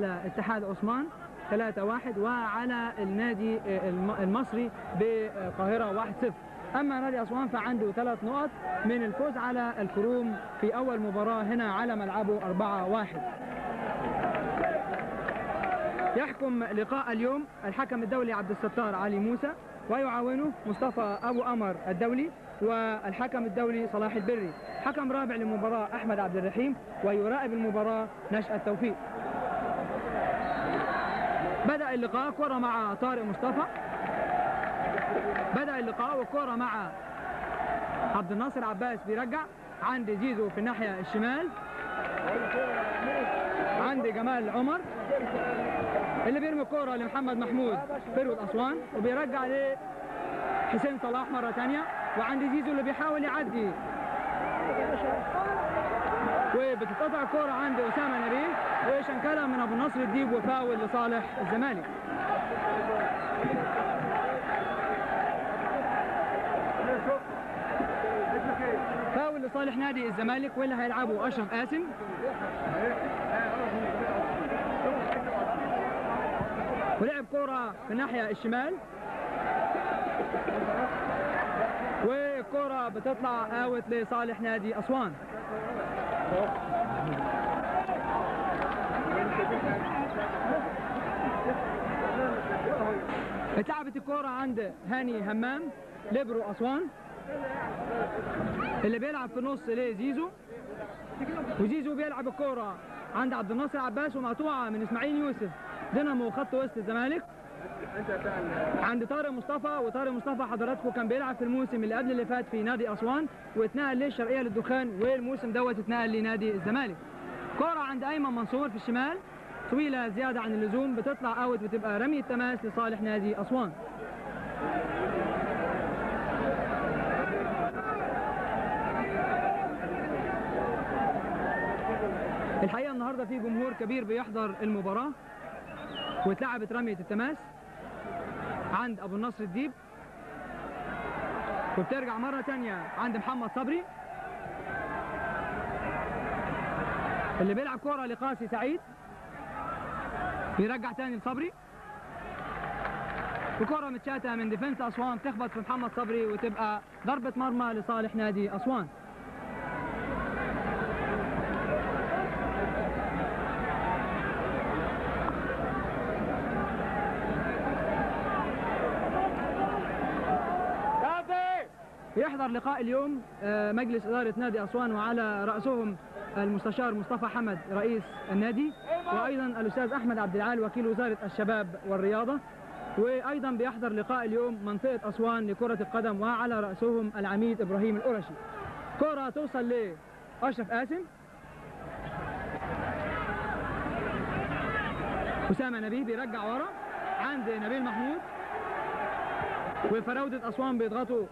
على اتحاد عثمان 3-1 وعلى النادي الم- المصري بالقاهرة 1-0 أما نادي أسوان فعنده ثلاث نقط من الفوز على الكروم في أول مباراة هنا على ملعبه 4-1 يحكم لقاء اليوم الحكم الدولي عبد الستار علي موسى ويعاونه مصطفى أبو أمر الدولي والحكم الدولي صلاح البري. حكم رابع للمباراة أحمد عبد الرحيم ويراقب المباراة نشأة توفيق بدأ اللقاء كرة مع طارق مصطفى. بدأ اللقاء والكرة مع عبد الناصر عباس بيرجع. عند زيزو في الناحية الشمال. عند جمال عمر. اللي بيرمي الكرة لمحمد محمود فرود أسوان وبيرجع لحسين صلاح مرة تانية. وعند زيزو اللي بيحاول يعدي. وبتتقطع الكرة عند أسامة نبيل وشنكلة من أبو النصر الديب وفاول لصالح الزمالك. فاول لصالح نادي الزمالك واللي هيلعبه أشرف قاسم؟ ولعب كرة في الناحية الشمال. والكرة بتطلع آوت لصالح نادي أسوان. اتلعبت الكرة عند هاني همام ليبرو أسوان اللي بيلعب في النص لزيزو. وزيزو بيلعب الكرة عند عبد الناصر عباس ومقطوعة من إسماعيل يوسف. دينامو خط وسط الزمالك. عند طارق مصطفى وطارق مصطفى حضراتكم كان بيلعب في الموسم اللي قبل اللي فات في نادي أسوان واتنقل للشرقية للدخان والموسم دوت اتنقل لنادي الزمالك. كرة عند أيمن منصور في الشمال طويلة زيادة عن اللزوم بتطلع أوت بتبقى رمي التماس لصالح نادي أسوان. الحقيقة النهاردة في جمهور كبير بيحضر المباراة واتلعبت رمية التماس. عند أبو النصر الديب. وبترجع مرة تانية عند محمد صبري. اللي بيلعب كرة لقاسي سعيد. بيرجع تاني لصبري. وكرة متشاتة من defence أسوان تخبط في محمد صبري وتبقى ضربة مرمى لصالح نادي أسوان. يحضر لقاء اليوم آه، مجلس إدارة نادي أسوان وعلى رأسهم المستشار مصطفى حمد رئيس النادي وأيضا الأستاذ أحمد عبد العال وكيل وزارة الشباب والرياضة. وأيضا بيحضر لقاء اليوم منطقة أسوان لكرة القدم وعلى رأسهم العميد إبراهيم القرشي. كرة توصل لأشرف قاسم. أسامة نبيه بيرجع ورا. عند نبيل محمود. وفراودة أسوان بيضغطوا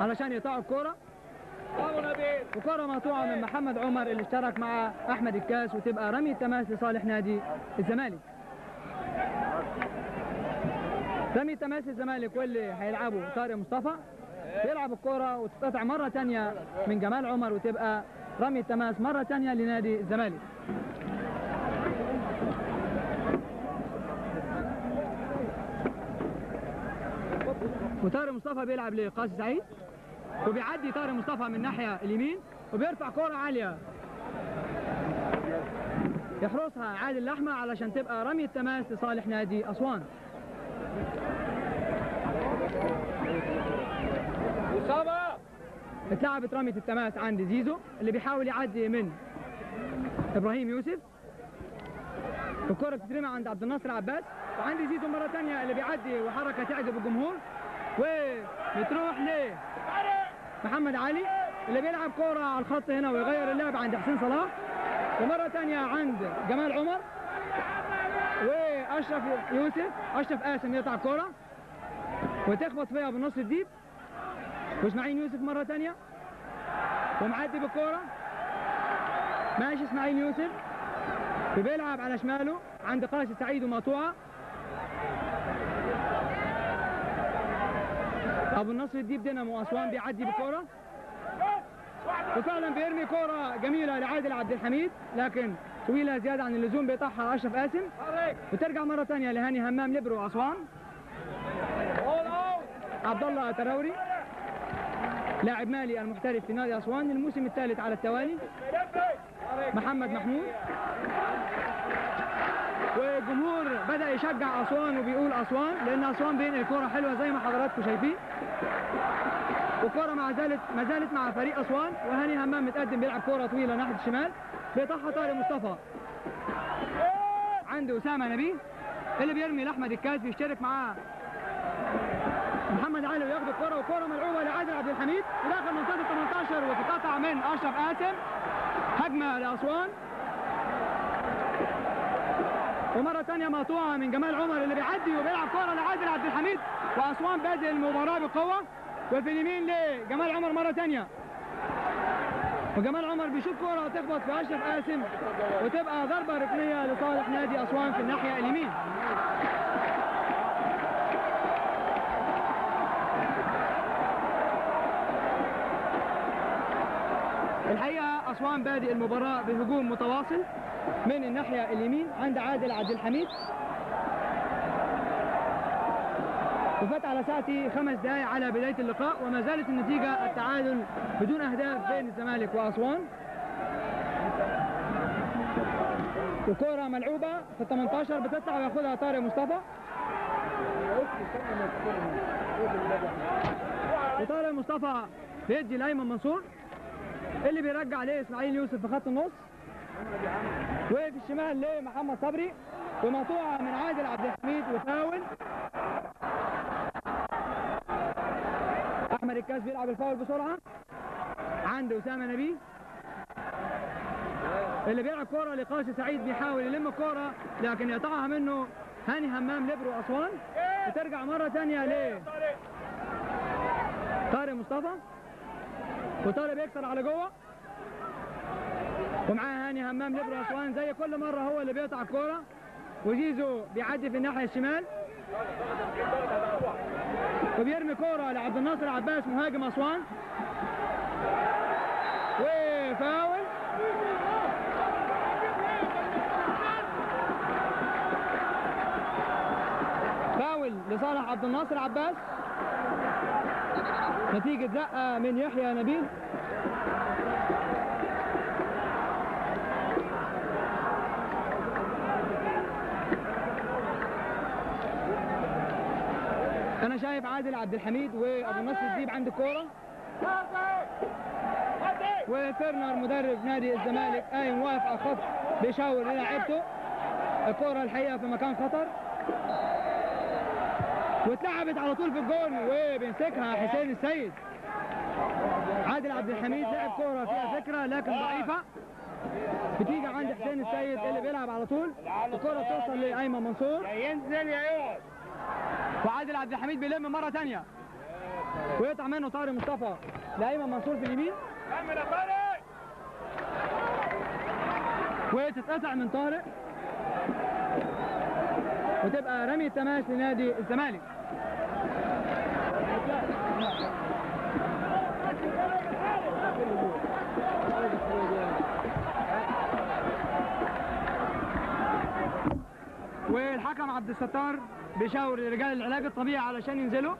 علشان يقطعوا الكرة وكرة مقطوعة من محمد عمر اللي اشترك مع أحمد الكاس وتبقى رمي التماس لصالح نادي الزمالك. رمي تماس الزمالك واللي هيلعبه طارق مصطفى. يلعب الكرة وتتقطع مرة تانية من جمال عمر وتبقى رمي التماس مرة تانية لنادي الزمالك. وطارق مصطفى بيلعب لقاسي سعيد وبيعدي طارق مصطفى من الناحية اليمين وبيرفع كرة عالية. يحرسها عادل لحمة علشان تبقى رمي التماس لصالح نادي أسوان. اتلعبت رمية التماس عند زيزو اللي بيحاول يعدي من إبراهيم يوسف. الكرة بتترمى عند عبد الناصر عباس وعند زيزو مرة تانية اللي بيعدي وحركة تعجب الجمهور. وبتروح ل محمد علي اللي بيلعب كرة على الخط هنا ويغير اللعب عند حسين صلاح. ومرة تانية عند جمال عمر. وأشرف يوسف أشرف قاسم يقطع الكرة وتخبط فيها بالنص الديب. وإسماعيل يوسف مرة تانية. ومعدي بالكرة ماشي إسماعيل يوسف. وبيلعب على شماله عند قاسي سعيد ومقطوعة أبو النصر الديب دينامو أسوان بيعدي بكرة؟ وفعلا بيرمي كرة جميلة لعادل عبد الحميد لكن طويلة زيادة عن اللزوم بيقطعها أشرف قاسم. وترجع مرة ثانية لهاني همام ليبرو أسوان. عبد الله تراوري لاعب مالي المحترف في نادي أسوان الموسم الثالث على التوالي. محمد محمود. والجمهور بدأ يشجع أسوان وبيقول أسوان لأن أسوان بينقل كوره حلوة زي ما حضراتكم شايفين. والكوره مع زالت ما زالت مع فريق أسوان وهاني همام متقدم بيلعب كورة طويلة ناحية الشمال. بيطحها طارق مصطفى. عنده أسامة نبيه اللي بيرمي لأحمد الكاس بيشترك معاه محمد علي وياخد الكره وكره ملعوبة لعادل عبد الحميد. وداخل منطقة ال 18 وتتقطع من أشرف قاسم هجمة لأسوان. ومرة ثانية مقطوعة من جمال عمر اللي بيعدي وبيلعب كره لعادل عبد الحميد. وأسوان بادئ المباراة بقوة. وفي اليمين لجمال عمر مرة ثانية. وجمال عمر بيشوف كرة تخبط في أشرف قاسم وتبقى ضربة ركنية لصالح نادي أسوان في الناحية اليمين. الحقيقة أسوان بادئ المباراة بهجوم متواصل من الناحية اليمين عند عادل عبد الحميد. وفات على ساعتي خمس دقائق على بداية اللقاء وما زالت النتيجة التعادل بدون أهداف بين الزمالك وأسوان. وكرة ملعوبة في ال 18 بتطلع وياخدها طارق مصطفى. وطارق مصطفى بيدي لأيمن منصور اللي بيرجع ليه إسماعيل يوسف في خط النص. وفي الشمال لمحمد صبري ومقطوعة من عادل عبد الحميد وفاول. أحمد الكاس بيلعب الفاول بسرعة. عنده أسامة نبيه اللي بيلعب كورة لقاسي سعيد بيحاول يلم الكورة لكن يقطعها منه هاني همام ليبرو أسوان. وترجع مرة ثانية ل طارق مصطفى. وطارق بيكسر على جوه. ومعاه هاني همام ليبرو أسوان زي كل مرة هو اللي بيقطع الكورة. وزيزو بيعدي في الناحية الشمال. وبيرمي كورة لعبد الناصر عباس مهاجم أسوان. وفاول فاول لصالح عبد الناصر عباس. نتيجة زقة من يحيى نبيل. أنا شايف عادل عبد الحميد وأبو النصر الديب عند الكوره وفيرنر مدرب نادي الزمالك قايم واقف على الخط بيشاور للاعيبته الكورة الحقيقة في مكان خطر. واتلعبت على طول في الجون وبيمسكها حسين السيد. عادل عبد الحميد لعب كورة فيها فكرة لكن ضعيفة. بتيجي عند حسين السيد اللي بيلعب على طول. الكورة توصل لأيمن منصور. ينزل يا يقعد وعادل عبد الحميد بيلم مرة ثانية ويقطع منه طارق مصطفى. لايمن منصور في اليمين. كمل يا طارق وتتقطع من طارق وتبقى رمي التماس لنادي الزمالك. والحكم عبد الستار. بيشاور لرجال العلاج الطبيعي علشان ينزلوا.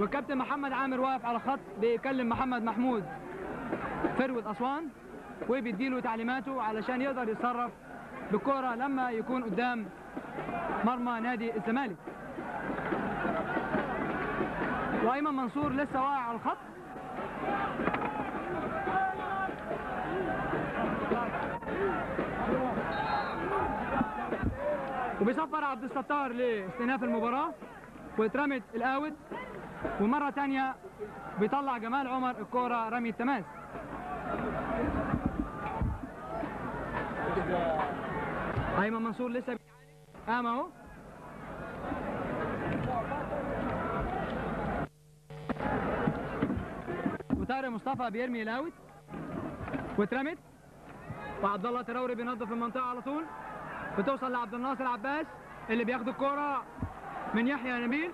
والكابتن محمد عامر واقف على خط بيكلم محمد محمود. فروة أسوان وبيديله تعليماته علشان يقدر يتصرف بالكرة لما يكون قدام مرمى نادي الزمالك. وأيمن منصور لسه واقع على الخط. وبيصفر عبد الستار لاستئناف المباراة واترمت ال out ومرة تانية بيطلع جمال عمر الكورة رمي التماس. أيمن منصور لسه. قام أهو. وطارق مصطفى بيرمي ال out واترمت. وعبد الله تراوري بينظف المنطقة على طول. بتوصل لعبد الناصر عباس اللي بياخد الكرة من يحيى نبيل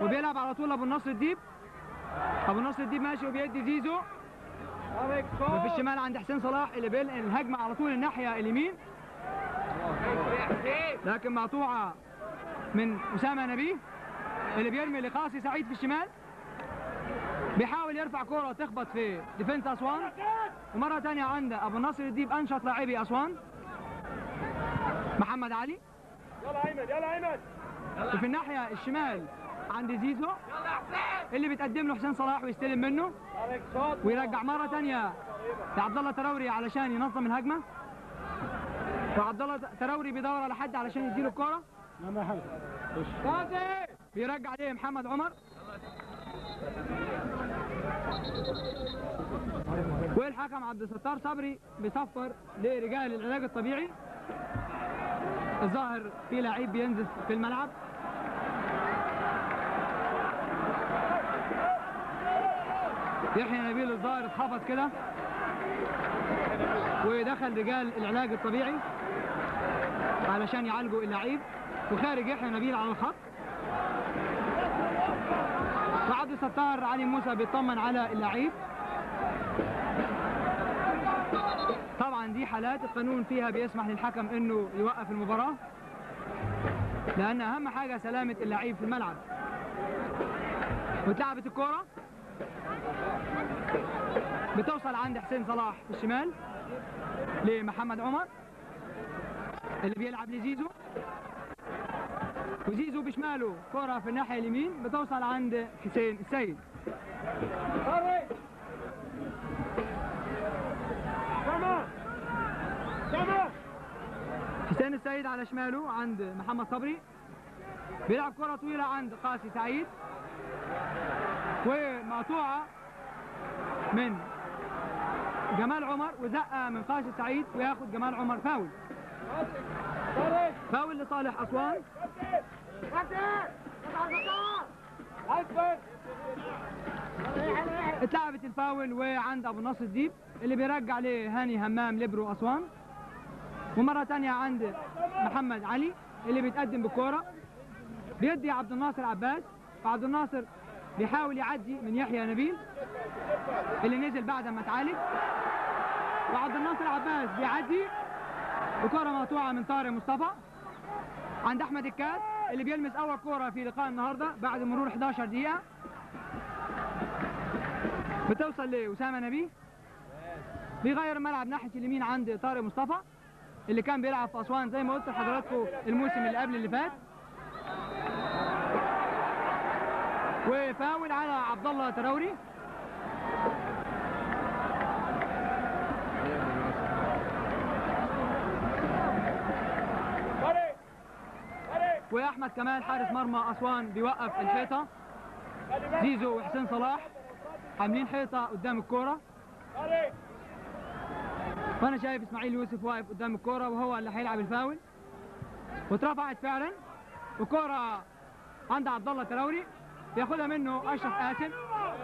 وبيلعب على طول أبو النصر الديب. أبو النصر الديب ماشي وبيدي زيزو. وفي الشمال عند حسين صلاح اللي بينقل الهجمة على طول الناحية اليمين. لكن مقطوعة من أسامة نبيه اللي بيرمي لقاسي سعيد في الشمال. بيحاول يرفع كرة تخبط في defence أسوان. ومرة ثانية عند أبو النصر الديب أنشط لاعبي أسوان. محمد علي. يلا ايمن يلا ايمن وفي الناحية الشمال عند زيزو. اللي بيتقدم له حسين صلاح ويستلم منه. ويرجع مرة ثانية لعبد الله تراوري علشان ينظم الهجمة. وعبد الله تراوري بيدور على حد علشان يديله الكورة. بيرجع عليه محمد عمر. والحكم عبد الستار صبري بيصفر لرجال العلاج الطبيعي. الظاهر في لعيب بينزف في الملعب. يحيى نبيل الظاهر اتخبط كده. ودخل رجال العلاج الطبيعي علشان يعالجوا اللعيب. وخارج يحيى نبيل على الخط. وعبد الستار علي موسى بيطمن على اللعيب. طبعا دي حالات القانون فيها بيسمح للحكم إنه يوقف المباراة لأن أهم حاجة سلامة اللعيب في الملعب. واتلعبت الكرة بتوصل عند حسين صلاح في الشمال لمحمد عمر اللي بيلعب لزيزو. وزيزو بشماله كرة في الناحية اليمين بتوصل عند حسين السيد تمام تمام حسين السيد على شماله عند محمد صبري. بيلعب كرة طويلة عند قاسي سعيد. ومقطوعة من جمال عمر وزقة من قاسي سعيد وياخد جمال عمر فاول. فاول لصالح أسوان. اتلعبت الفاول وعند أبو النصر الديب اللي بيرجع لهاني همام ليبرو أسوان. ومرة تانية عند محمد علي اللي بيتقدم بالكورة. بيدي عبد الناصر عباس. وعبد الناصر بيحاول يعدي من يحيى نبيل اللي نزل بعد ما اتعالج. وعبد الناصر عباس بيعدي وكرة مقطوعة من طارق مصطفى. عند أحمد الكاس اللي بيلمس أول كرة في لقاء النهارده بعد مرور 11 دقيقة. بتوصل لأسامة نبيه. بيغير الملعب ناحية اليمين عند طارق مصطفى. اللي كان بيلعب في أسوان زي ما قلت لحضراتكم الموسم اللي قبل اللي فات. وفاول على عبد الله تراوري. وأحمد كمال حارس مرمى أسوان بيوقف الحيطة. زيزو وحسين صلاح عاملين حيطة قدام الكورة. وأنا شايف اسماعيل يوسف واقف قدام الكورة وهو اللي هيلعب الفاول. واترفعت فعلا وكورة عند عبد الله تراوري بياخدها منه أشرف قاسم. جول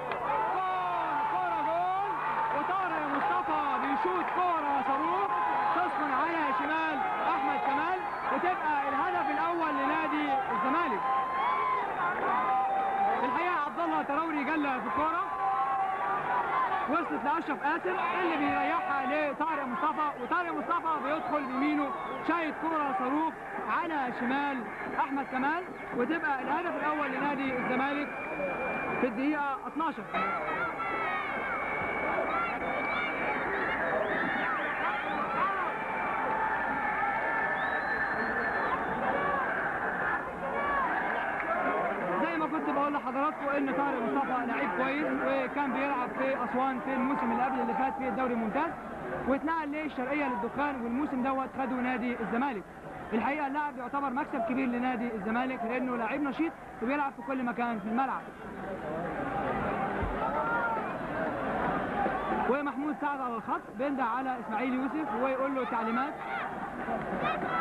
كورة جول. وطارق مصطفى بيشوط كورة صاروخ تسقط على شمال أحمد كمال وتبقى الهدف الأول لنادي الزمالك. الحقيقة عبد الله تراوري جلى في الكورة. وصلت لاشرف قاسم اللي بيريحها لطارق مصطفى وطارق مصطفى بيدخل بيمينه شايط كورة صاروخ على شمال أحمد كمال وتبقى الهدف الأول لنادي الزمالك في الدقيقة 12 زي ما كنت لحضراتكم ان طارق مصطفى لعيب كويس وكان بيلعب في أسوان في الموسم اللي قبل اللي فات في الدوري الممتاز واتنقل للشرقية للدخان والموسم دوت خده نادي الزمالك. الحقيقة اللاعب يعتبر مكسب كبير لنادي الزمالك لأنه لعيب نشيط وبيلعب في كل مكان في الملعب. ومحمود سعد على الخط بيندع على إسماعيل يوسف ويقول له تعليمات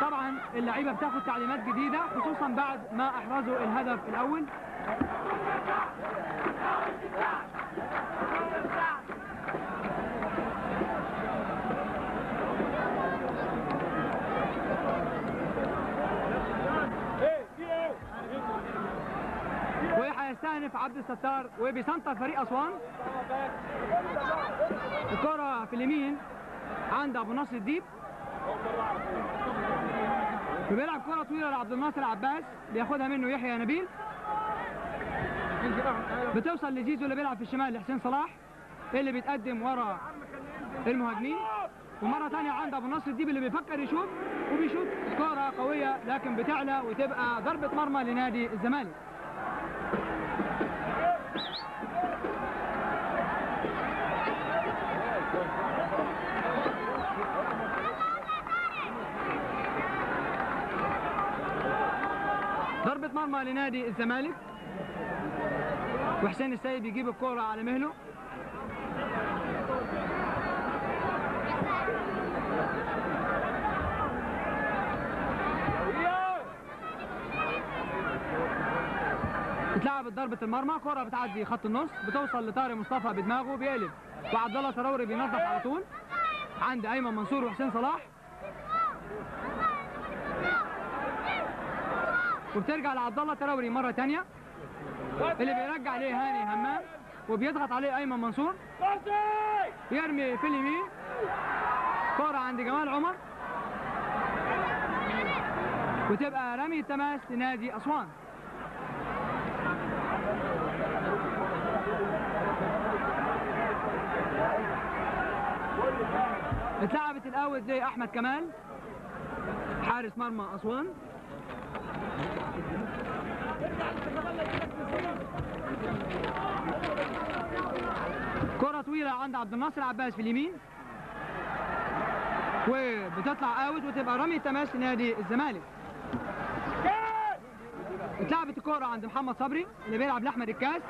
طبعا اللعيبة بتاخد تعليمات جديدة خصوصا بعد ما أحرزوا الهدف الأول. وهيستأنف عبد الستار وبيسنطر فريق أسوان. الكرة في اليمين عند أبو نصر الديب. وبيلعب كرة طويلة لعبد الناصر عباس بياخدها منه يحيى نبيل. بتوصل لزيزو اللي بيلعب في الشمال لحسين صلاح اللي بيتقدم ورا المهاجمين. ومرة تانية عند أبو نصر الديب اللي بيفكر يشوط وبيشوط كرة قوية لكن بتعلى وتبقى ضربة مرمى لنادي الزمالك. ضربة مرمى لنادي الزمالك. وحسين السيد بيجيب الكرة على مهله. اتلعبت ضربة المرمى كرة بتعدي خط النص بتوصل لطارق مصطفى بدماغه بيقلب. وعبد الله تراوري بينظف على طول. عند أيمن منصور وحسين صلاح. وبترجع لعبد الله تراوري مرة تانية. اللي بيرجع عليه هاني همام وبيضغط عليه أيمن منصور. يرمي في اليمين. كرة عند جمال عمر. وتبقى رمي التماس لنادي أسوان. اتلعبت الاوت لاحمد كمال حارس مرمى أسوان. كرة طويلة عند عبد الناصر عباس في اليمين. وبتطلع اوت وتبقى رمي تماس لنادي الزمالك. اتلعبت الكرة عند محمد صبري اللي بيلعب لأحمد الكاس.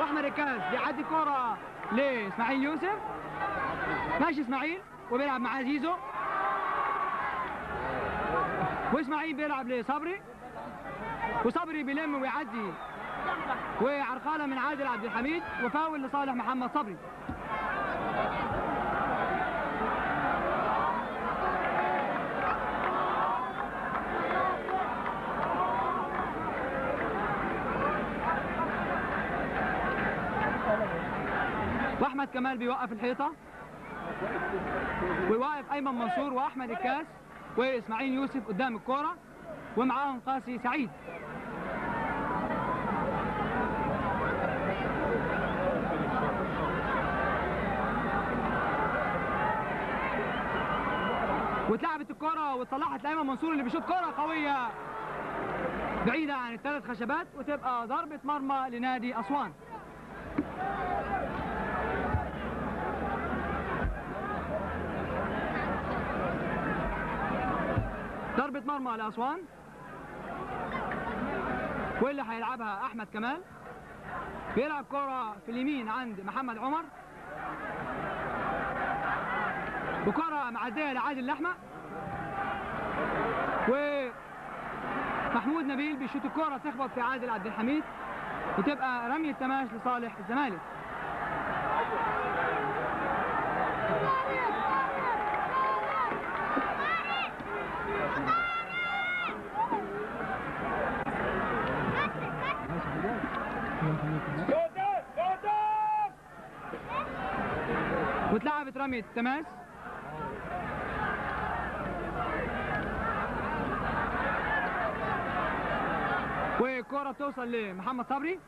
وأحمد الكاس بيعدي الكرة لإسماعيل يوسف. ماشي إسماعيل وبيلعب معاه زيزو. وإسماعيل بيلعب لصبري. وصبري بيلم ويعدي وعرقالة من عادل عبد الحميد وفاول لصالح محمد صبري. وأحمد كمال بيوقف الحيطة. ويوقف أيمن منصور وأحمد الكاس. واسماعيل يوسف قدام الكورة. ومعاهم قاسي سعيد. واتلعبت الكرة واتصلحت لأيمن منصور اللي بيشوط كرة قوية. بعيدة عن الثلاث خشبات وتبقى ضربة مرمى لنادي أسوان. ضربة مرمى لأسوان. واللي هيلعبها أحمد كمال. بيلعب كرة في اليمين عند محمد عمر. وكرة معدية لعادل لحمة ومحمود نبيل بيشوط الكرة تخبط في عادل عبد الحميد وتبقى رمي التماس لصالح الزمالك. واتلعبت رمية التماس والكرة بتوصل لمحمد صبري.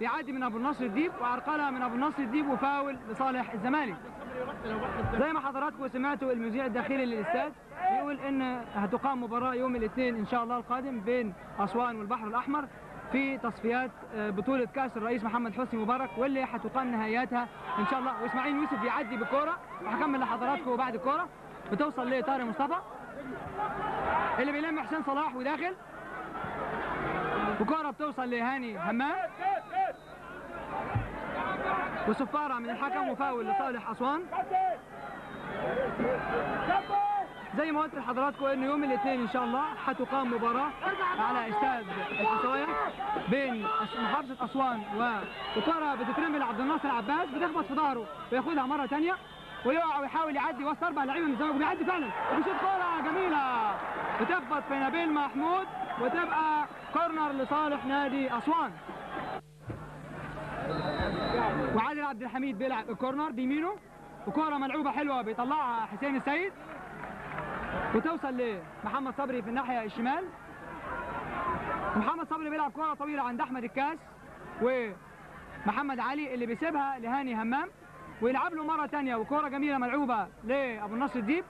بيعدي من أبو النصر الديب وعرقلها من أبو النصر الديب وفاول لصالح الزمالك. زي ما حضراتكم سمعتوا المذيع الداخلي للإستاد بيقول إن هتقام مباراة يوم الاثنين إن شاء الله القادم بين أسوان والبحر الأحمر في تصفيات آه، بطولة كأس الرئيس محمد حسني مبارك واللي هتقام نهائياتها إن شاء الله. وإسماعيل يوسف بيعدي بالكوره وهكمل لحضراتكم بعد الكوره بتوصل لطارق مصطفى اللي بيلم حسين صلاح وداخل. وكوره بتوصل لهاني همام وصفاره من الحكم وفاول لصالح أسوان. زي ما قلت لحضراتكم إنه يوم الاثنين إن شاء الله هتقام مباراة على استاد الحصايه بين محافظة أسوان وكره بتترمي لعبد الناصر عباس بتخبط في ظهره وياخدها مرة ثانية ويقع ويحاول يعدي وسط أربع لعيبة من الزمالك وبيعدي فعلا. وبيشوط كورة جميلة. بتخبط في نبيل محمود وتبقى كورنر لصالح نادي أسوان. وعادل عبد الحميد بيلعب الكورنر بيمينه وكورة ملعوبة حلوة بيطلعها حسين السيد. وتوصل لمحمد صبري في الناحية الشمال. محمد صبري بيلعب كورة طويلة عند أحمد الكاس ومحمد علي اللي بيسيبها لهاني همام. ويلعب له مرة ثانية وكورة جميلة ملعوبة لأبو النصر الديب.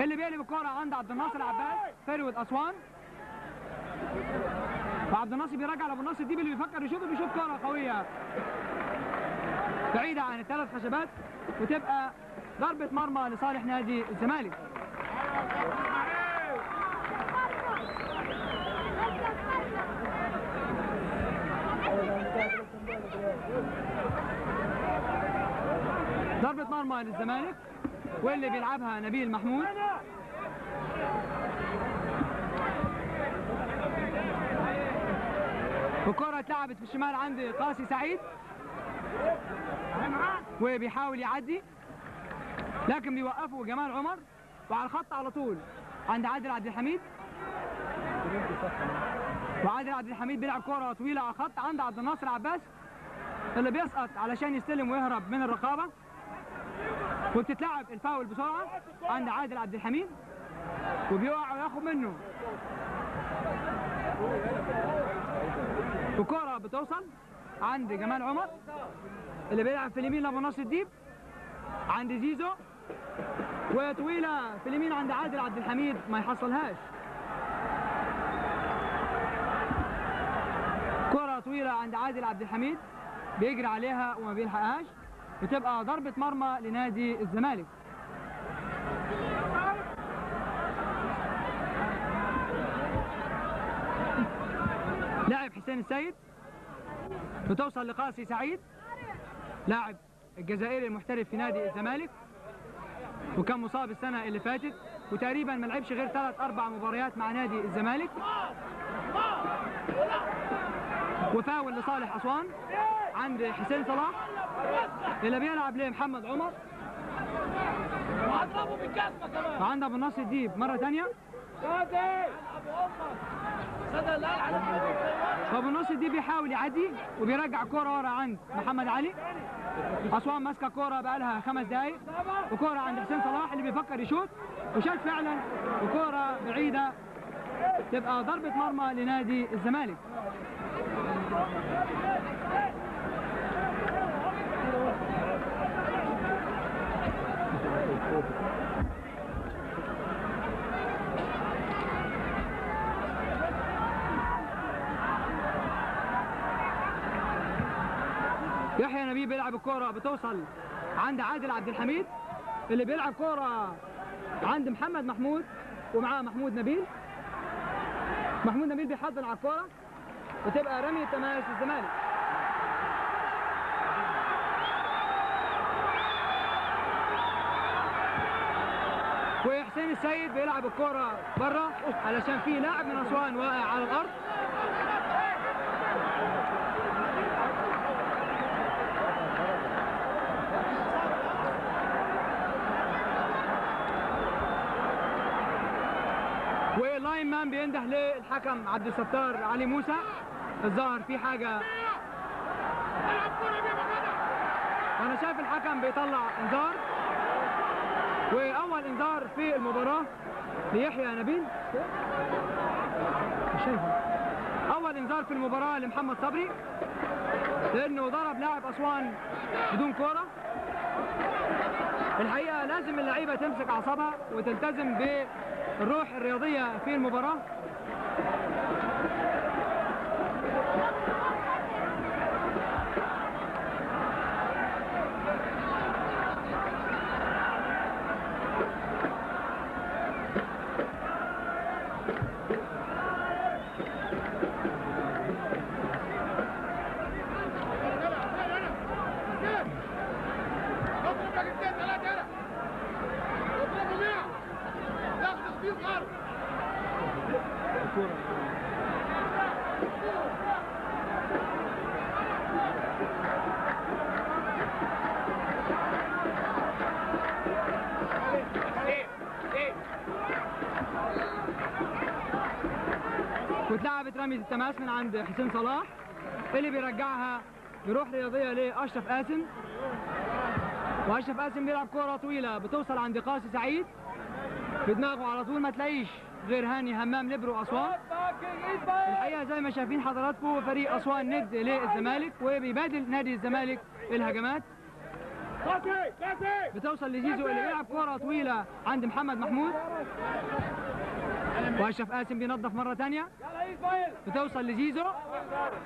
اللي بيقلب الكورة عند عبد الناصر عباس فروة أسوان. وعبد الناصر بيرجع لابو الناصر الديب اللي بيفكر يشوط بيشوط كوره قوية. بعيدة عن الثلاث خشبات وتبقى ضربة مرمى لصالح نادي الزمالك. ضربة مرمى للزمالك واللي بيلعبها نبيل محمود. والكرة اتلعبت في الشمال عند قاسي سعيد. وبيحاول يعدي لكن بيوقفه جمال عمر وعلى الخط على طول. عند عادل عبد الحميد. وعادل عبد الحميد بيلعب كرة طويلة على الخط عند عبد الناصر عباس اللي بيسقط علشان يستلم ويهرب من الرقابة. وبتتلعب الفاول بسرعة عند عادل عبد الحميد. وبيقع وياخد منه. وكرة بتوصل. عند جمال عمر اللي بيلعب في اليمين لابو ناصر الديب. عند زيزو. وطويلة في اليمين عند عادل عبد الحميد ما يحصلهاش. كرة طويلة عند عادل عبد الحميد بيجري عليها وما بيلحقهاش. بتبقى ضربة مرمى لنادي الزمالك لاعب حسين السيد؟ بتوصل لقاسي سعيد؟ لاعب الجزائري المحترف في نادي الزمالك؟ وكان مصاب السنة اللي فاتت؟ وتقريبا ما لعبش غير ثلاث أربع مباريات مع نادي الزمالك؟ وفاول لصالح أسوان؟ عند حسين صلاح؟ اللي بيلعب ليه محمد عمر؟ وعند أبو النصر الديب مرة ثانية فابو النصر الديب بيحاول يعدي وبيرجع كورة ورا عند محمد علي. أسوان ماسكة كورة بقى لها خمس دقائق وكورة عند حسين صلاح اللي بيفكر يشوط. وشاط فعلا وكوره بعيدة. تبقى ضربة مرمى لنادي الزمالك. يحيى نبيل بيلعب الكرة بتوصل عند عادل عبد الحميد اللي بيلعب كرة عند محمد محمود ومعاه محمود نبيل. محمود نبيل بيحضن على الكرة وتبقى رمي تماس للزمالك. وحسين السيد بيلعب الكرة بره علشان في لاعب من أسوان واقع على الأرض. للحكم عبد الستار علي موسى. الظاهر في حاجة. أنا شايف الحكم بيطلع إنذار. وأول إنذار في المباراة ليحيى نبيل. أول إنذار في المباراة لمحمد صبري. لأنه ضرب لاعب أسوان بدون كورة. الحقيقة لازم اللعيبة تمسك أعصابها وتلتزم بالروح الرياضية في المباراة. عند حسين صلاح اللي بيرجعها بروح رياضية لأشرف قاسم. وأشرف قاسم بيلعب كره طويلة بتوصل عند قاسي سعيد. بدماغه على طول ما تلاقيش غير هاني همام ليبرو أسوان. الحقيقة زي ما شايفين حضراتكم فريق أسوان ند للزمالك وبيبادل نادي الزمالك الهجمات. بتوصل لزيزو اللي بيلعب كرة طويلة عند محمد محمود. وأشرف قاسم بينظف يلا اسماعيل بتوصل لزيزو.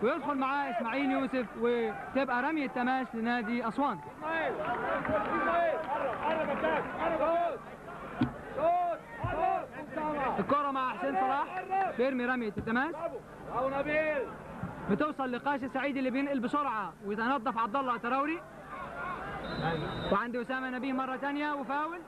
ويدخل معاه إسماعيل يوسف وتبقى رمية تماس لنادي أسوان. الكرة مع حسين صلاح. بيرمي رمية التماس. بتوصل لقاسي سعيد اللي بينقل بسرعة. ويتنظف عبد الله تراوري وعند أسامة نبيه مرة تانية. وفاول.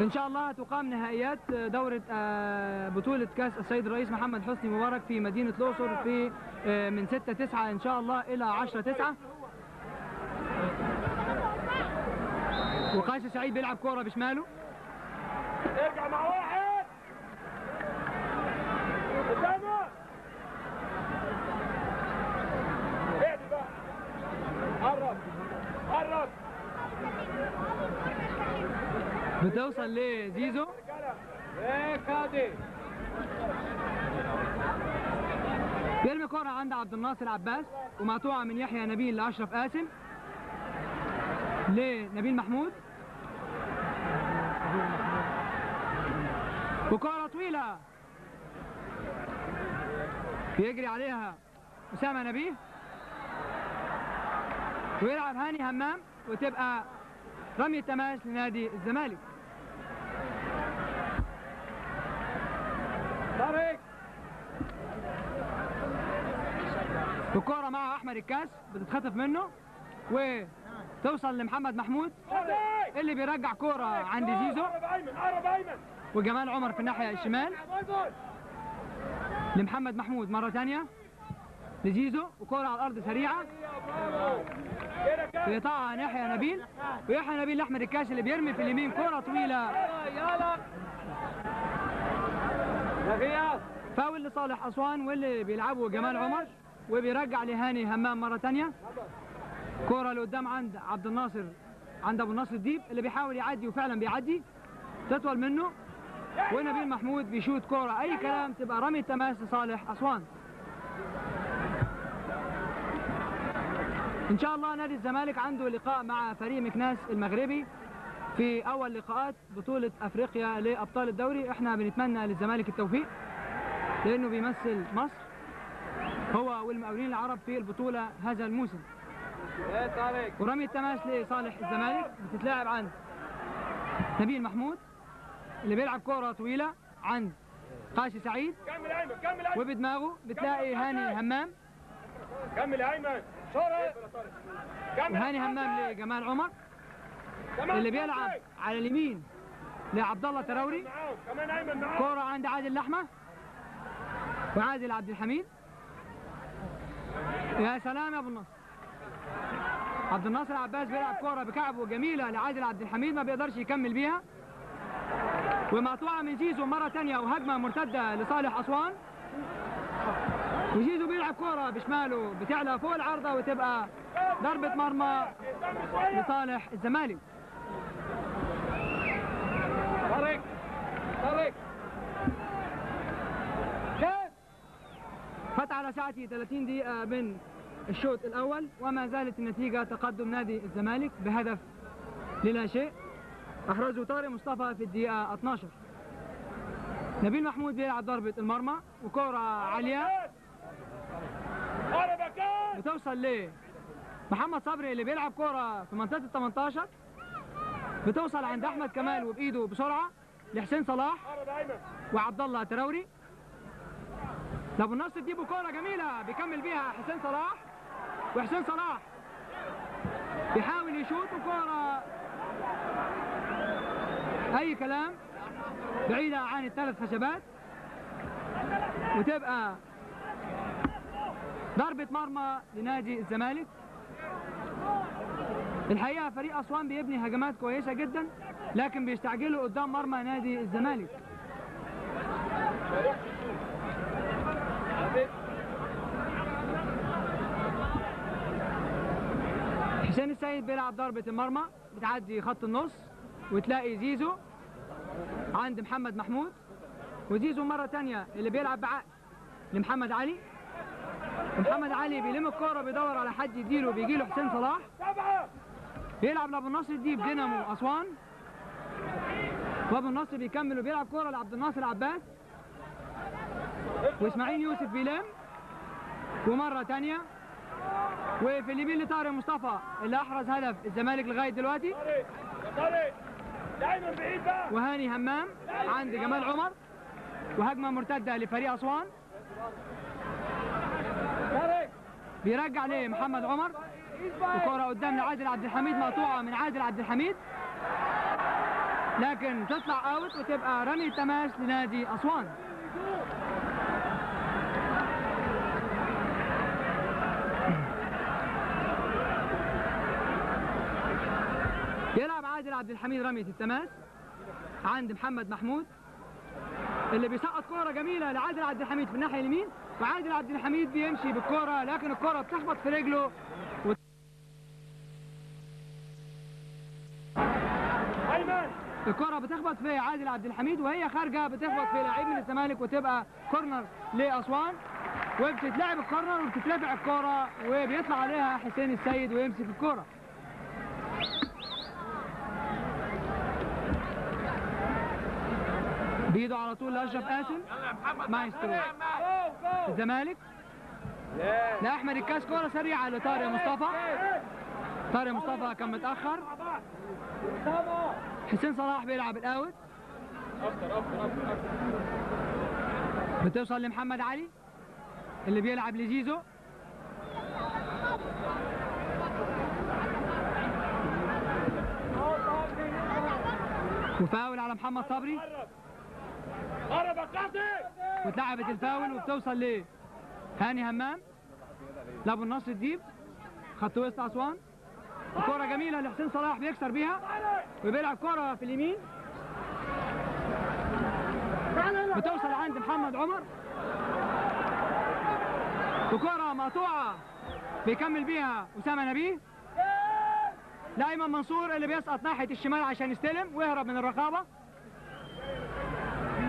إن شاء الله تقام نهائيات دورة آه، بطولة كأس السيد الرئيس محمد حسني مبارك في مدينة الأقصر في آه، من 6 9 إن شاء الله إلى 10 9 وقاسي سعيد بيلعب كورة بشماله. ارجع مع واحد قدامه اهدي بقى قرب قرب بتوصل لزيزو بيرمي كرة عند عبد الناصر عباس ومقطوعة من يحيى نبيل لأشرف قاسم لنبيل محمود. وكرة طويلة. بيجري عليها أسامة نبيه. ويلعب هاني همام وتبقى رمية تماس لنادي الزمالك. طارق. الكرة مع أحمد الكاس بتتخطف منه وتوصل لمحمد محمود اللي بيرجع كرة عند زيزو. وجمال عمر في الناحية الشمال. لمحمد محمود مرة تانية لزيزو وكرة على الأرض سريعة. بيقطعها ناحية نبيل. ويحيى نبيل لأحمد الكاس اللي بيرمي في اليمين كرة طويلة. فاول لصالح أسوان واللي بيلعبه جمال عمر وبيرجع لهاني همام مرة تانية. كرة لقدام عند عبد الناصر عند أبو الناصر الديب اللي بيحاول يعدي وفعلا بيعدي. تطول منه. ونبيل محمود بيشوت كرة أي كلام تبقى رمي تماس لصالح أسوان إن شاء الله نادي الزمالك عنده لقاء مع فريق مكناس المغربي. في أول لقاءات بطولة أفريقيا لأبطال الدوري. إحنا بنتمنى للزمالك التوفيق لأنه بيمثل مصر. هو والمقاولين العرب في البطولة هذا الموسم. ورمي التماس لصالح الزمالك بتتلعب عند نبيل محمود اللي بيلعب كرة طويلة عند قاسي سعيد. كمل ايمن كمل ايمن وبدماغه بتلاقي هاني همام. كمل أيمن. شرط كمل وهاني همام لجمال عمر. اللي بيلعب. على اليمين لعبد الله تراوري كرة عند عادل لحمة وعادل عبد الحميد. يا سلام يا أبو النصر. عبد الناصر عباس بيلعب كرة بكعبه جميلة لعادل عبد الحميد ما بيقدرش يكمل بيها. ومقطوعة من زيزو مرة تانية وهجمة مرتدة لصالح أسوان. وزيزو بيلعب كرة بشماله بتعلى فوق العارضة وتبقى ضربة مرمى لصالح الزمالك طارق طارق جاهز فات على ساعتي 30 دقيقة من الشوط الأول وما زالت النتيجة تقدم نادي الزمالك بهدف للا شيء. أحرزه طارق مصطفى في الدقيقة 12 نبيل محمود بيلعب ضربة المرمى وكرة عالية. بتوصل ل محمد صبري اللي بيلعب كرة في منطقة ال 18 بتوصل عند أحمد كمال وبإيده بسرعة. لحسين صلاح وعبد الله تراوري لابو النصر تجيبوا كورة جميلة بيكمل بيها حسين صلاح. وحسين صلاح بيحاول يشوط كوره أي كلام؟ بعيدة عن الثلاث خشبات. وتبقى ضربة مرمى لنادي الزمالك. الحقيقة فريق أسوان بيبني هجمات كويسة جدا. لكن بيستعجلوا قدام مرمى نادي الزمالك. حسين السيد بيلعب ضربة المرمى بتعدي خط النص وتلاقي زيزو عند محمد محمود وزيزو مرة تانية اللي بيلعب بعقل لمحمد علي. محمد علي بيلم الكورة بيدور على حد يديله بيجيله حسين صلاح. بيلعب لأبو النصر الديب دينامو أسوان. وابو النصر بيكمل وبيلعب كورة لعبد الناصر عباس. وإسماعيل يوسف بيلم ومرة تانية. وفي اليمين لطارق مصطفى اللي أحرز هدف الزمالك لغاية دلوقتي. وهاني همام عند جمال عمر. وهجمة مرتدة لفريق أسوان. بيرجع ليه محمد عمر. الكرة قدام لعادل عبد الحميد مقطوعة من عادل عبد الحميد. لكن تطلع آوت وتبقى رمي تماس لنادي أسوان. يلعب عادل عبد الحميد رمية التماس. عند محمد محمود. اللي بيسقط كرة جميلة لعادل عبد الحميد في الناحية اليمين. وعادل عبد الحميد بيمشي بالكرة لكن الكرة بتخبط في رجله. الكرة بتخبط في عادل عبد الحميد وهي خارجة بتخبط في لعيب من الزمالك وتبقى كورنر لأسوان. وبتتلعب الكورنر وبتترفع الكرة وبيطلع عليها حسين السيد ويمسك الكرة. بيده على طول لأشرف قاسم. مايسترو. الزمالك. لأحمد الكاس كرة سريعة لطارق مصطفى. طارق مصطفى كان متأخر. حسين صلاح بيلعب الآوت. بتوصل لمحمد علي اللي بيلعب لزيزو وفاول على محمد صبري. قرب واتلعبت الفاول وبتوصل ل هاني همام. لابو النصر الديب. خط وسط أسوان. الكرة جميلة لحسين صلاح بيكسر بيها. وبيلعب كرة في اليمين. بتوصل عند محمد عمر. وكرة مقطوعة بيكمل بيها أسامة نبيه. لأيمن منصور اللي بيسقط ناحية الشمال عشان يستلم ويهرب من الرقابة.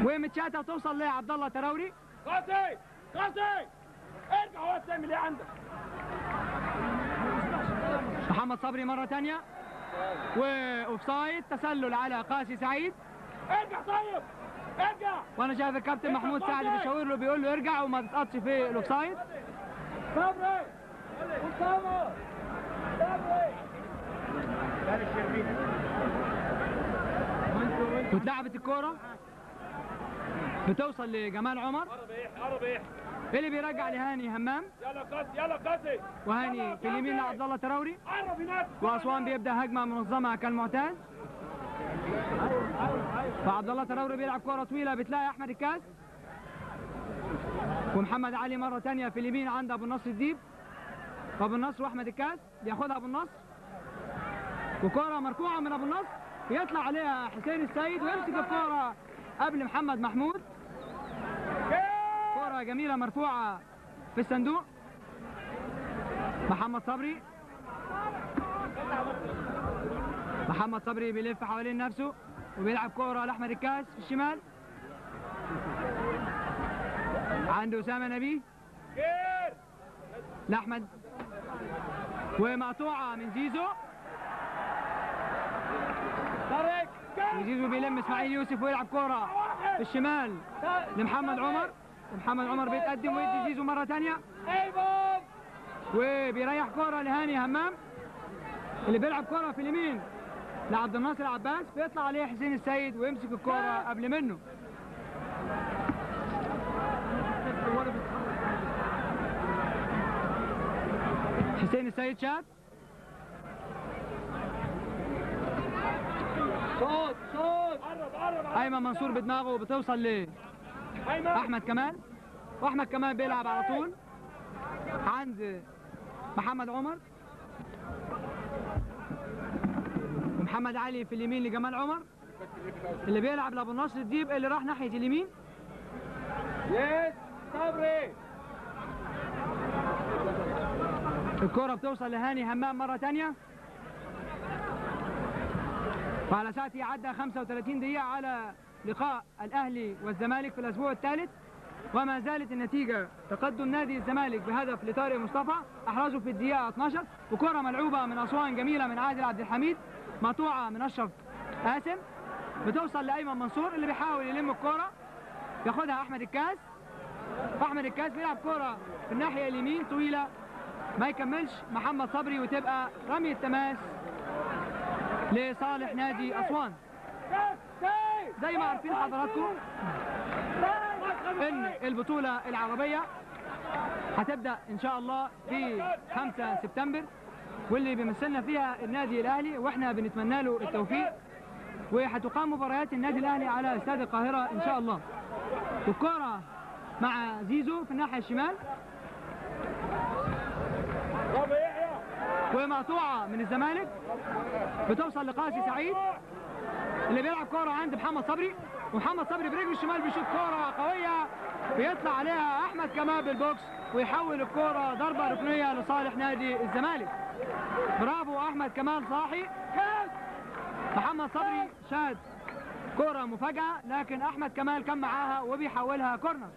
ومتشاتة توصل لعبد الله تراوري. قاسم قاسم ارجع هو إيه عندك. محمد صبري مرة تانية. و offside تسلل على قاسي سعيد. ارجع طيب ارجع. وأنا شايف الكابتن محمود سعد بيشاور له بيقول له ارجع وما تسقطش في ال offside صبري. صبري. واتلعبت الكورة؟ بتوصل لجمال عمر؟ قرب قرب إيه اللي بيرجع لهاني همام. يلا قاسم يلا قاسم وهاني في اليمين لعبد الله تراوري. وأسوان بيبدأ هجمة منظمة كالمعتاد. فعبد الله تراوري بيلعب كره طويلة بتلاقي أحمد الكاس. ومحمد علي مرة تانية في اليمين عند أبو النصر الديب. وابو النصر وأحمد الكاس بياخدها أبو النصر. وكره مرفوعة من أبو النصر. يطلع عليها حسين السيد ويمسك الكره قبل محمد محمود. كره جميلة مرفوعة في الصندوق. محمد صبري. محمد صبري بيلف حوالين نفسه وبيلعب كورة لأحمد الكاس في الشمال. عنده أسامة نبيه خير لأحمد. ومقطوعة من زيزو. وزيزو بيلم إسماعيل يوسف ويلعب كورة في الشمال لمحمد عمر. ومحمد عمر بيتقدم ويدي زيزو مرة ثانية وبيريح كورة لهاني همام اللي بيلعب كورة في اليمين لعبد الناصر عباس بيطلع عليه حسين السيد ويمسك الكورة قبل منه. حسين السيد شاب صوت صوت أيمن منصور بدماغه بتوصل ل ايمن أحمد كمال. واحمد كمال بيلعب على طول. عند محمد عمر. ومحمد علي في اليمين لجمال عمر. اللي بيلعب لأبو النصر الديب اللي راح ناحية اليمين. يس صبري. الكرة بتوصل لهاني همام مرة تانية. وعلى ساعتي عدى 35 دقيقة على لقاء الأهلي والزمالك في الأسبوع الثالث. وما زالت النتيجة تقدم نادي الزمالك بهدف لطارق مصطفى. أحرزه في الدقيقة 12 وكرة ملعوبة من أسوان جميلة من عادل عبد الحميد. مقطوعة من أشرف قاسم. بتوصل لأيمن منصور اللي بيحاول يلم الكرة ياخدها أحمد الكاس. أحمد الكاس بيلعب كرة في الناحية اليمين طويلة. ما يكملش. محمد صبري وتبقى رمية تماس لصالح نادي أسوان. زي ما عارفين حضراتكم. إن البطولة العربية هتبدأ إن شاء الله في 5 سبتمبر واللي بيمثلنا فيها النادي الأهلي وإحنا بنتمنى له التوفيق وهتقام مباريات النادي الأهلي على استاد القاهرة إن شاء الله. والكرة مع زيزو في الناحية الشمال. ومقطوعة من الزمالك بتوصل لقاسي سعيد. اللي بيلعب كرة عند محمد صبري. ومحمد صبري برجله الشمال بيشوط كرة قوية بيطلع عليها أحمد كمال بالبوكس ويحول الكرة ضربة ركنية لصالح نادي الزمالك. برافو أحمد كمال صاحي. محمد صبري شاد كرة مفاجأة لكن أحمد كمال كان معاها وبيحولها كورنر.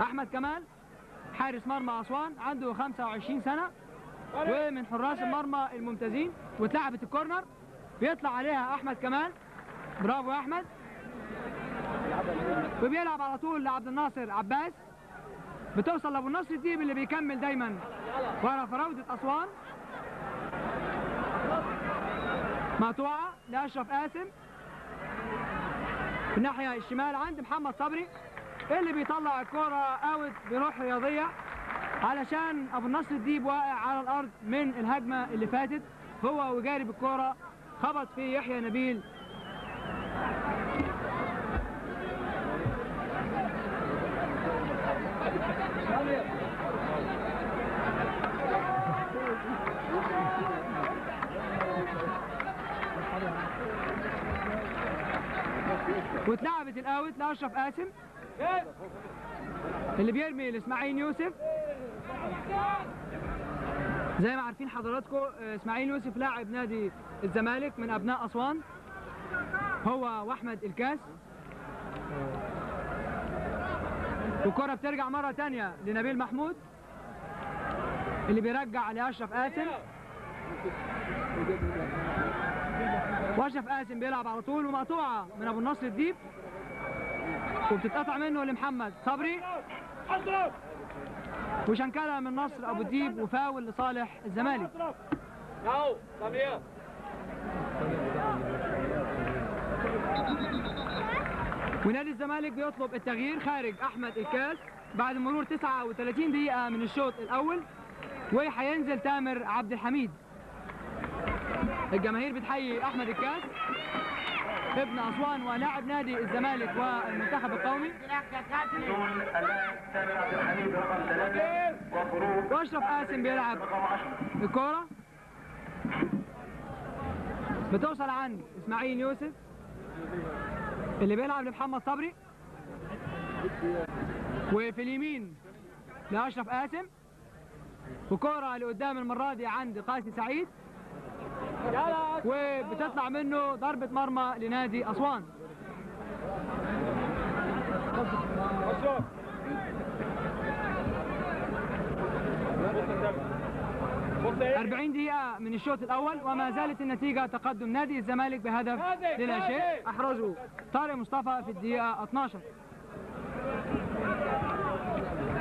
أحمد كمال حارس مرمى أسوان عنده 25 سنة. ومن حراس المرمى الممتازين واتلعبت الكورنر. بيطلع عليها أحمد كمال. برافو يا أحمد. وبيلعب على طول لعبد الناصر عباس. بتوصل لأبو النصر الديب اللي بيكمل دايما ورا فراودة أسوان. مقطوعه لأشرف قاسم. في الناحيه الشمال عند محمد صبري اللي بيطلع الكرة أوت بروح رياضية. علشان أبو النصر الديب واقع على الأرض من الهجمة اللي فاتت هو وجاري بالكوره خبط في يحيى نبيل. واتلعبت الآوت لأشرف قاسم اللي بيرمي لإسماعيل يوسف. زي ما عارفين حضراتكم آه، إسماعيل يوسف لاعب نادي الزمالك من أبناء أسوان. هو وأحمد الكاس. والكرة بترجع مرة تانية لنبيل محمود اللي بيرجع لأشرف قاسم. وأشرف قاسم بيلعب على طول ومقطوعة من أبو النصر الديب. وبتتقطع منه لمحمد صبري. وشنكلها من نصر أبو الديب وفاول لصالح الزمالك. ونادي الزمالك بيطلب التغيير خارج أحمد الكاس بعد مرور 39 دقيقة من الشوط الأول وهينزل تامر عبد الحميد. الجماهير بتحيي أحمد الكاس. ابن أسوان ولاعب نادي الزمالك والمنتخب القومي. وأشرف قاسم بيلعب رقم 10 الكورة. بتوصل عند إسماعيل يوسف اللي بيلعب لمحمد صبري. وفي اليمين لأشرف قاسم. وكورة لقدام المرة دي عند قاسي سعيد. وبتطلع منه ضربة مرمى لنادي أسوان. 40 دقيقة من الشوط الأول وما زالت النتيجة تقدم نادي الزمالك بهدف للا شيء. أحرزه طارق مصطفى في الدقيقة 12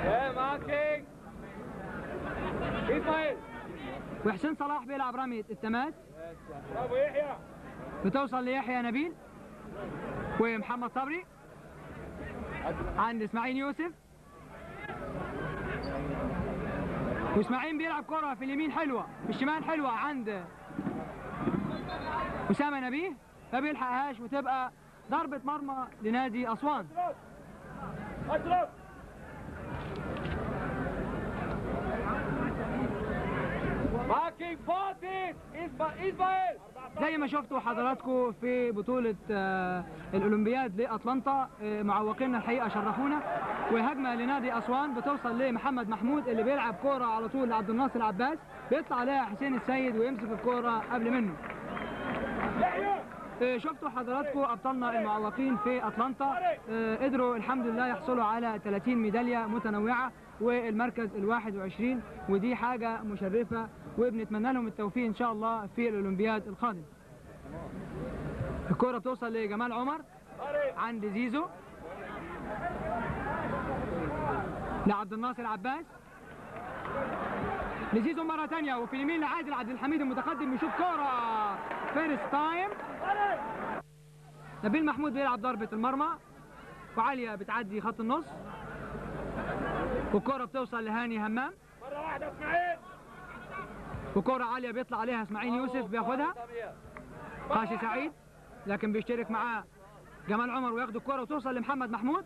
يا ماكينج اسماعيل وحسين صلاح بيلعب رمية التماس برافو يحيى. بتوصل ليحيى نبيل. ومحمد صبري. عند إسماعيل يوسف. وإسماعيل بيلعب كرة في اليمين حلوة في الشمال حلوة عند أسامة نبيه. ما بيلحقهاش وتبقى ضربة مرمى لنادي أسوان. اشرف معاك كينج فاضل اسماعيل زي ما شفتوا حضراتكم في بطولة آه، الأولمبياد لأطلنطا آه، معوقينا الحقيقة شرفونا. وهجمة لنادي أسوان بتوصل لمحمد محمود اللي بيلعب كورة على طول لعبد الناصر عباس. بيطلع عليها حسين السيد ويمسك الكورة قبل منه. آه، شفتوا حضراتكم أبطالنا المعوقين في اتلانتا قدروا الحمد لله يحصلوا على 30 ميدالية متنوعة. والمركز ال 21 ودي حاجة مشرفة وبنتمنى لهم التوفيق إن شاء الله في الأولمبياد القادم. الكره بتوصل لجمال عمر. عند زيزو. لعبد الناصر عباس. لزيزو مرة ثانية وفي اليمين لعادل عبد الحميد المتقدم يشوف كورة. first time نبيل محمود بيلعب ضربة المرمى. وعالية بتعدي خط النص. والكرة بتوصل لهاني همام. مرة واحدة اسماعيل وكرة عالية بيطلع عليها إسماعيل يوسف بياخدها. قاشي سعيد لكن بيشترك معاه جمال عمر وياخد الكرة وتوصل لمحمد محمود.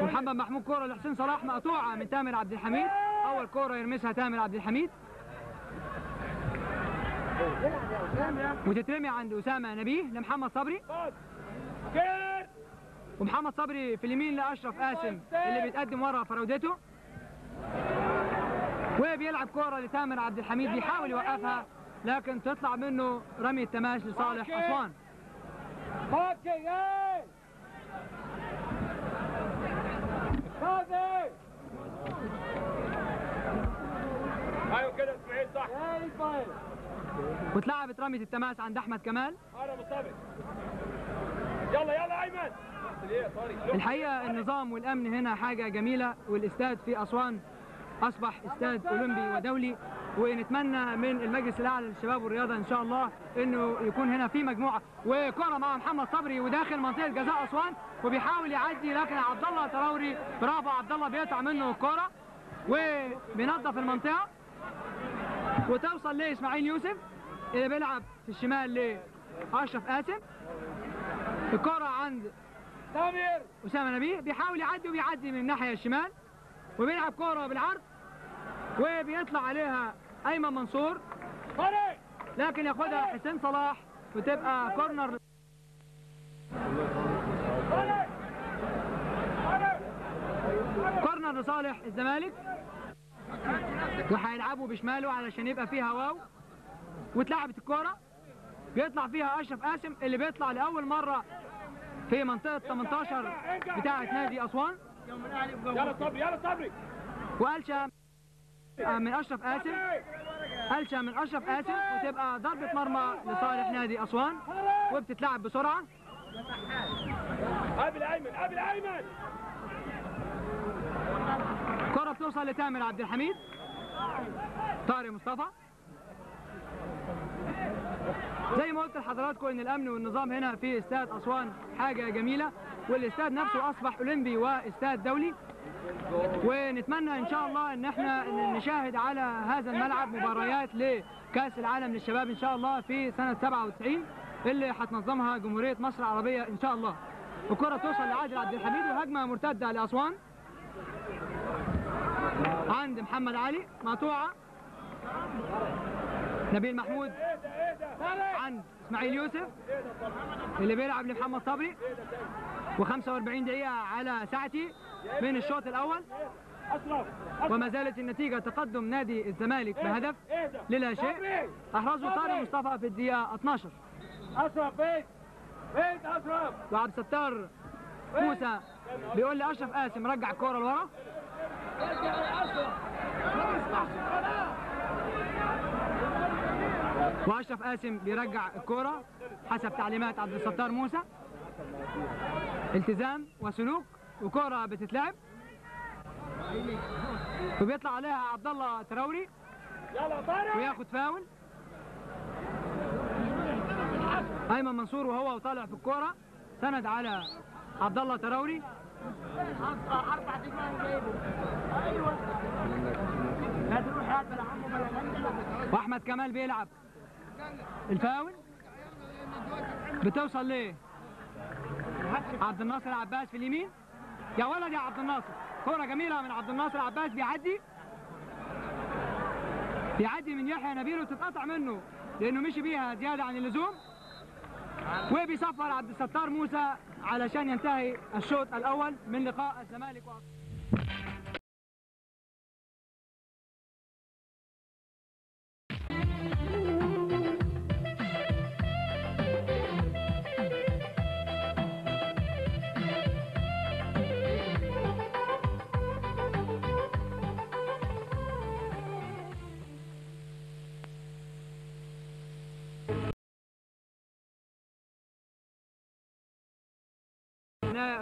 ومحمد محمود كرة لحسين صلاح مقطوعة من تامر عبد الحميد. أول كرة يرمسها تامر عبد الحميد. وتترمي عند أسامة نبيه لمحمد صبري. ومحمد صبري في اليمين لأشرف قاسم اللي بيتقدم ورا فراودته وبيلعب كورة لتامر عبد الحميد بيحاول يوقفها لكن تطلع منه رمي التماس لصالح أسوان. أيوه كده اسماعيل صح. واتلعبت رمية التماس عند أحمد كمال. يلا يلا أيمن. الحقيقة النظام والأمن هنا حاجة جميلة والإستاد في أسوان أصبح إستاد أولمبي ودولي ونتمنى من المجلس الأعلى للشباب والرياضة إن شاء الله إنه يكون هنا في مجموعة وكرة مع محمد صبري وداخل منطقة جزاء أسوان وبيحاول يعدي لكن عبد الله تراوري برافو عبد الله بيقطع منه الكرة وبينظف المنطقة. وتوصل لإسماعيل يوسف اللي بيلعب في الشمال لأشرف قاسم. الكرة عند تامر أسامة نبيه بيحاول يعدي وبيعدي من الناحية الشمال وبيلعب كورة بالعرض وبيطلع عليها أيمن منصور. لكن ياخدها حسين صلاح وتبقى كورنر. كورنر لصالح الزمالك. وهيلعبوا بشماله علشان يبقى فيها واو. واتلعبت الكورة. بيطلع فيها أشرف قاسم اللي بيطلع لأول مرة في منطقة 18 بتاعة نادي أسوان. يلا صبري يلا صبري. وقلشة من أشرف قاسم قلشة من أشرف قاسم وتبقى ضربة مرمى لصالح نادي أسوان وبتتلعب بسرعة. قابل ايمن قابل ايمن كرة بتوصل لتامر عبد الحميد. طارق مصطفى. زي ما قلت لحضراتكم إن الأمن والنظام هنا في استاد أسوان حاجة جميلة والاستاد نفسه أصبح أولمبي وإستاد دولي. ونتمنى إن شاء الله إن إحنا نشاهد على هذا الملعب مباريات لكأس العالم للشباب إن شاء الله في سنة 97 اللي هتنظمها جمهورية مصر العربية إن شاء الله. الكرة توصل لعادل عبد الحميد وهجمة مرتدة لأسوان. عند محمد علي مقطوعة. نبيل محمود. عند إسماعيل يوسف اللي بيلعب لمحمد صبري. و45 دقيقة على ساعتي من الشوط الأول. وما زالت النتيجة تقدم نادي الزمالك بهدف للا شيء. أحرزه طارق مصطفى في الدقيقة 12 اشرف بيت بيت اشرف وعبد الستار موسى بيقول لي أشرف قاسم رجع الكورة لورا. واشرف قاسم بيرجع الكورة حسب تعليمات عبد الستار موسى. التزام وسلوك وكورة بتتلعب. وبيطلع عليها عبد الله تراوري يلا طارق وياخد فاول. أيمن منصور وهو طالع في الكورة. سند على عبد الله تراوري. وأحمد كمال بيلعب. الفاول بتوصل ليه عبد الناصر عباس في اليمين. يا ولد يا عبد الناصر. كرة جميلة من عبد الناصر عباس بيعدي. بيعدي من يحيى نبيل وتتقطع منه لأنه مشي بيها زيادة عن اللزوم. وبيصفر عبد الستار موسى علشان ينتهي الشوط الأول. من لقاء الزمالك.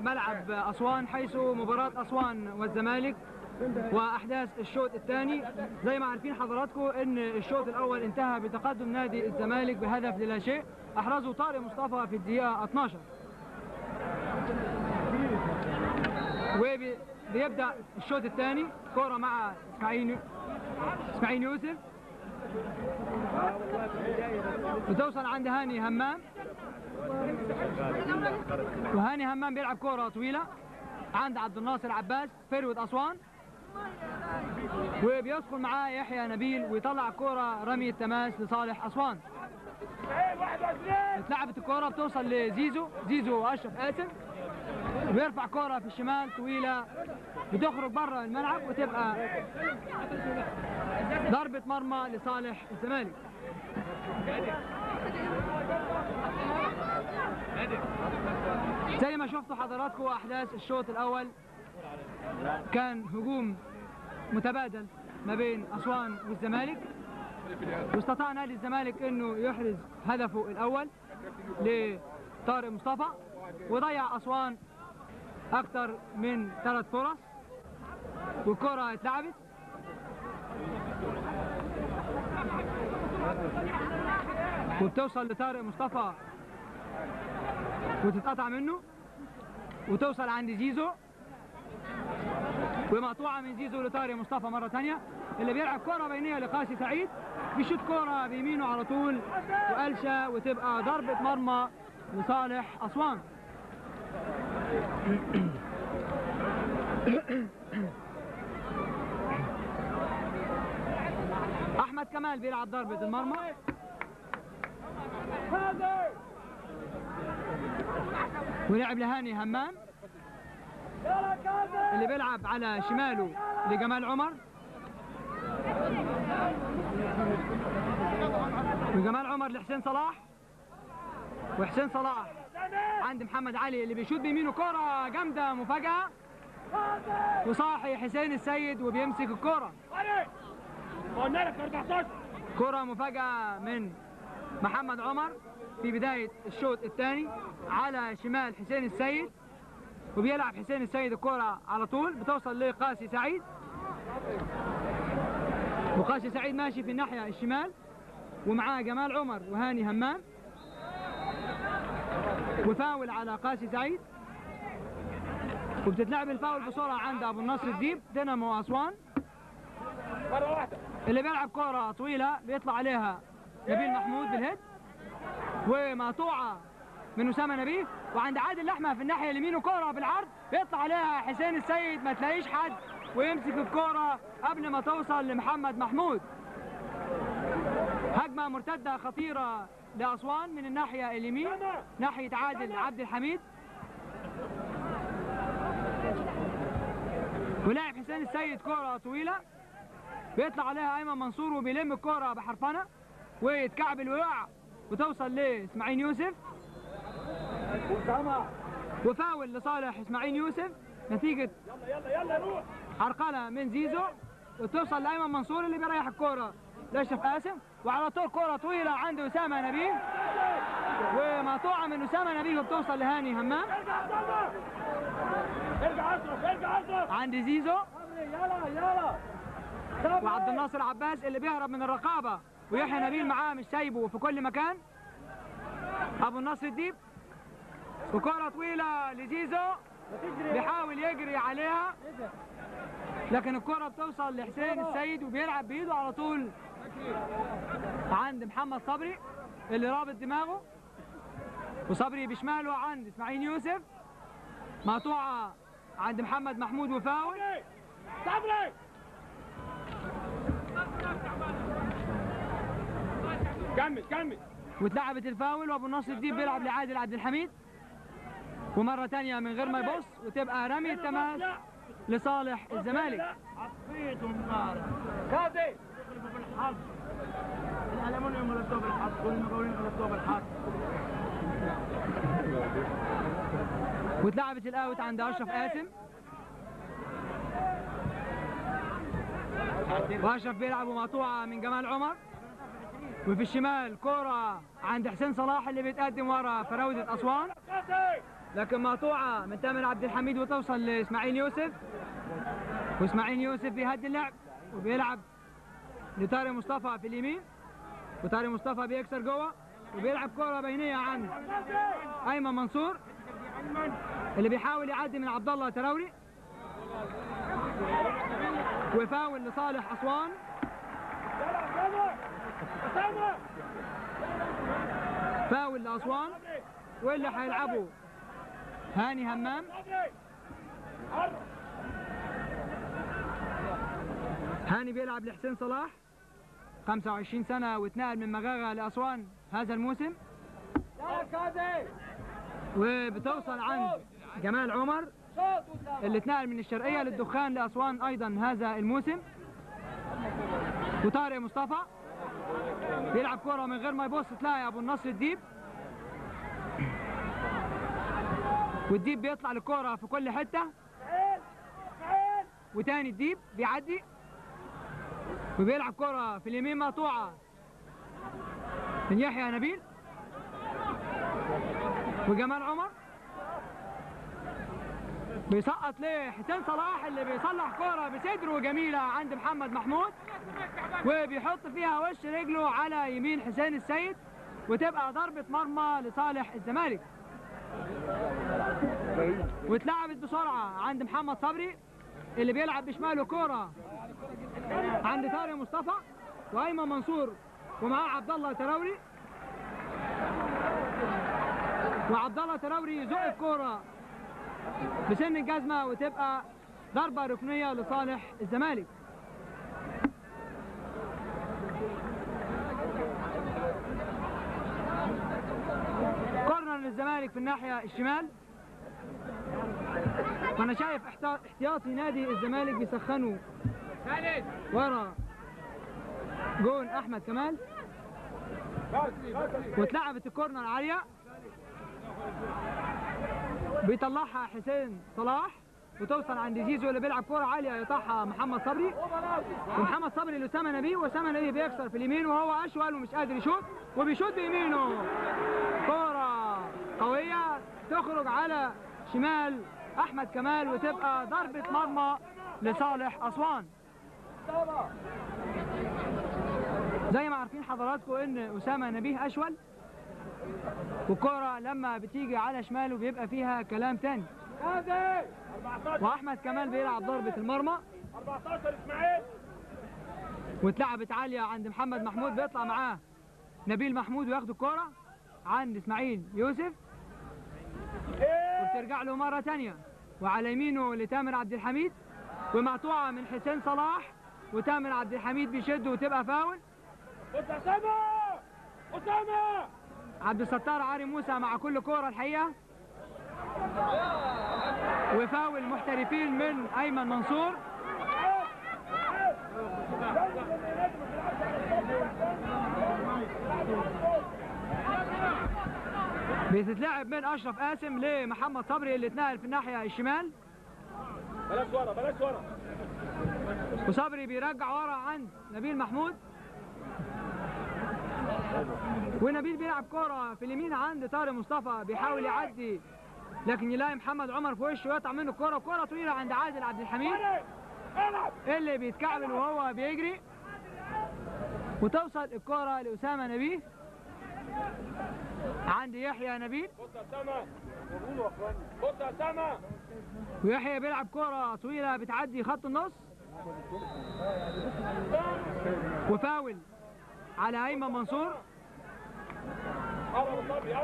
ملعب أسوان حيث مباراة أسوان والزمالك وأحداث الشوط الثاني. زي ما عارفين حضراتكم إن الشوط الأول انتهى بتقدم نادي الزمالك بهدف للا شيء. أحرزه طارق مصطفى في الدقيقة 12 وبيبدأ الشوط الثاني. كرة مع إسماعيل إسماعيل يوسف. بتوصل عند هاني همام. وهاني همام بيلعب كرة طويلة. عند عبد الناصر عباس فروة أسوان. وبيدخل معاه يحيى نبيل ويطلع الكرة رمي التماس لصالح أسوان. اتلعبت الكرة بتوصل لزيزو. زيزو أشرف قاسم. وبيرفع كرة في الشمال طويلة. بتخرج بره الملعب وتبقى ضربة مرمى لصالح الزمالك. زي ما شفتوا حضراتكم احداث الشوط الأول كان هجوم متبادل ما بين أسوان والزمالك. واستطاع نادي الزمالك إنه يحرز هدفه الأول لطارق مصطفى وضيع أسوان أكثر من ثلاث فرص والكرة اتلعبت. وبتوصل لطارق مصطفى وتتقطع منه وتوصل عند زيزو ومقطوعة من زيزو لطارق مصطفى مرة ثانية اللي بيلعب كرة بينية لقاسي سعيد بيشوط كرة بيمينه على طول وقلشة وتبقى ضربة مرمى لصالح أسوان. أحمد كمال بيلعب ضربة المرمى. ولعب لهاني همام اللي بيلعب على شماله لجمال عمر. وجمال عمر لحسين صلاح. وحسين صلاح عند محمد علي اللي بيشوط بيمينه كرة جامدة مفاجأة. وصاحي حسين السيد وبيمسك الكرة. قلنا لك 14 كرة مفاجأة من محمد عمر. في بداية الشوط الثاني على شمال حسين السيد وبيلعب حسين السيد الكرة على طول بتوصل لقاسي سعيد. وقاسي سعيد ماشي في الناحية الشمال ومعاه جمال عمر وهاني همام. وفاول على قاسي سعيد. وبتتلعب الفاول بسرعة عند أبو النصر الديب دينامو أسوان. اللي بيلعب كرة طويلة بيطلع عليها نبيل محمود بالهيد. ومقطوعة من أسامة نبيه وعند عادل لحمة في الناحية اليمين وكرة بالعرض بيطلع عليها حسين السيد ما تلاقيش حد ويمسك الكرة قبل ما توصل لمحمد محمود. هجمة مرتدة خطيرة لأسوان من الناحية اليمين ناحية عادل عبد الحميد. ولاعب حسين السيد كرة طويلة بيطلع عليها أيمن منصور وبيلم الكرة بحرفنة ويتكعبل ويقع وتوصل لاسماعيل يوسف؟ وفاول لصالح إسماعيل يوسف. نتيجة يلا يلا يلا روح عرقلة من زيزو. وتوصل لأيمن منصور اللي بيريح الكرة لأشرف قاسم. وعلى طول كرة طويلة عند أسامة نبيل ومقطوعة من أسامة نبيل وبتوصل لهاني همام. ارجع اشرف ارجع اشرف عند زيزو. يلا يلا وعبد الناصر عباس اللي بيهرب من الرقابة. ويحيى نبيل معاه مش سايبه في كل مكان؟ أبو النصر الديب؟ وكرة طويلة لزيزو بيحاول يجري عليها. لكن الكرة بتوصل لحسين السيد وبيلعب بإيده على طول عند محمد صبري اللي رابط دماغه. وصبري بشماله عند إسماعيل يوسف. مقطوعة عند محمد محمود وفاول. صبري! كمل كمل. واتلعبت الفاول وابو النصر الديب بيلعب لعادل عبد الحميد. ومرة تانية من غير ما يبص وتبقى رمي التماس لصالح الزمالك. كاظم بالحظ. الالمونيوم غلطوه بالحظ كل المقاولين غلطوه بالحظ. واتلعبت الآوت عند أشرف قاسم وأشرف بيلعب مقطوعة من جمال عمر. وفي الشمال كرة عند حسين صلاح اللي بيتقدم ورا فراودة أسوان. كاظم لكن مقطوعة من تامر عبد الحميد وتوصل لإسماعيل يوسف. وإسماعيل يوسف بيهدي اللعب وبيلعب لطارق مصطفى في اليمين. وطارق مصطفى بيكسر جوه وبيلعب كرة بينية عند أيمن منصور اللي بيحاول يعدي من عبد الله تراوري. وفاول لصالح اسامه فاول لاسوان واللي هيلعبوا هاني همام. هاني بيلعب لحسين صلاح. 25 سنة واتنقل من مغاغة لأسوان هذا الموسم. وبتوصل عند جمال عمر اللي اتنقل من الشرقية للدخان لأسوان أيضا هذا الموسم. وطارق مصطفى. بيلعب كرة من غير ما يبص تلاقي أبو النصر الديب. والديب بيطلع للكرة في كل حتة. وتاني الديب بيعدي. وبيلعب كرة في اليمين مقطوعة من يحيى نبيل. وجمال عمر. بيسقط لحسين صلاح اللي بيصلح كرة بصدره جميلة عند محمد محمود. وبيحط فيها وش رجله على يمين حسين السيد وتبقى ضربة مرمى لصالح الزمالك. واتلعبت بسرعة عند محمد صبري اللي بيلعب بشماله كرة عند طارق مصطفى وأيمن منصور ومعاه عبد الله تراوري. وعبد الله تراوري يزق الكرة بسن الجزمة وتبقى ضربة ركنية لصالح الزمالك. كورنر للزمالك في الناحية الشمال. وأنا شايف احتياطي نادي الزمالك بيسخنوا ورا جون أحمد كمال. واتلعبت الكورنر عالية. بيطلعها حسين صلاح وتوصل عند زيزو اللي بيلعب كرة عالية يقطعها محمد صبري. ومحمد صبري لأسامة نبيه وأسامة نبيه بيكسر في اليمين وهو أشول ومش قادر يشوط وبيشوط بيمينه. كرة قوية تخرج على شمال أحمد كمال وتبقى ضربة مرمى لصالح أسوان. زي ما عارفين حضراتكم إن أسامة نبيه أشول. والكرة لما بتيجي على شماله بيبقى فيها كلام تاني. كاظم 14 وأحمد كمال بيلعب ضربة المرمى. 14 إسماعيل. واتلعبت عالية عند محمد محمود بيطلع معاه نبيل محمود وياخد الكرة عند إسماعيل يوسف. وبترجع له مرة تانية. وعلى يمينه لتامر عبد الحميد. ومقطوعة من حسين صلاح. وتامر عبد الحميد بيشد وتبقى فاول. بص أسامة! أسامة! عبد الستار عاري موسى مع كل كورة الحقيقة. وفاول محترفين من أيمن منصور. بتتلعب من أشرف قاسم لمحمد صبري اللي اتنقل في الناحية الشمال. بلاش ورا بلاش ورا. وصبري بيرجع ورا عند نبيل محمود. ونبيل بيلعب كرة في اليمين عند طارق مصطفى بيحاول يعدي لكن يلاقي محمد عمر في وشه ويقطع منه الكرة كرة طويلة عند عادل عبد الحميد. اللي بيتكعبل وهو بيجري. وتوصل الكرة لأسامة نبيه عند يحيى نبيل. ويحيى بيلعب كرة طويلة بتعدي خط النص. وفاول. على أيمن منصور؟ قرب صبري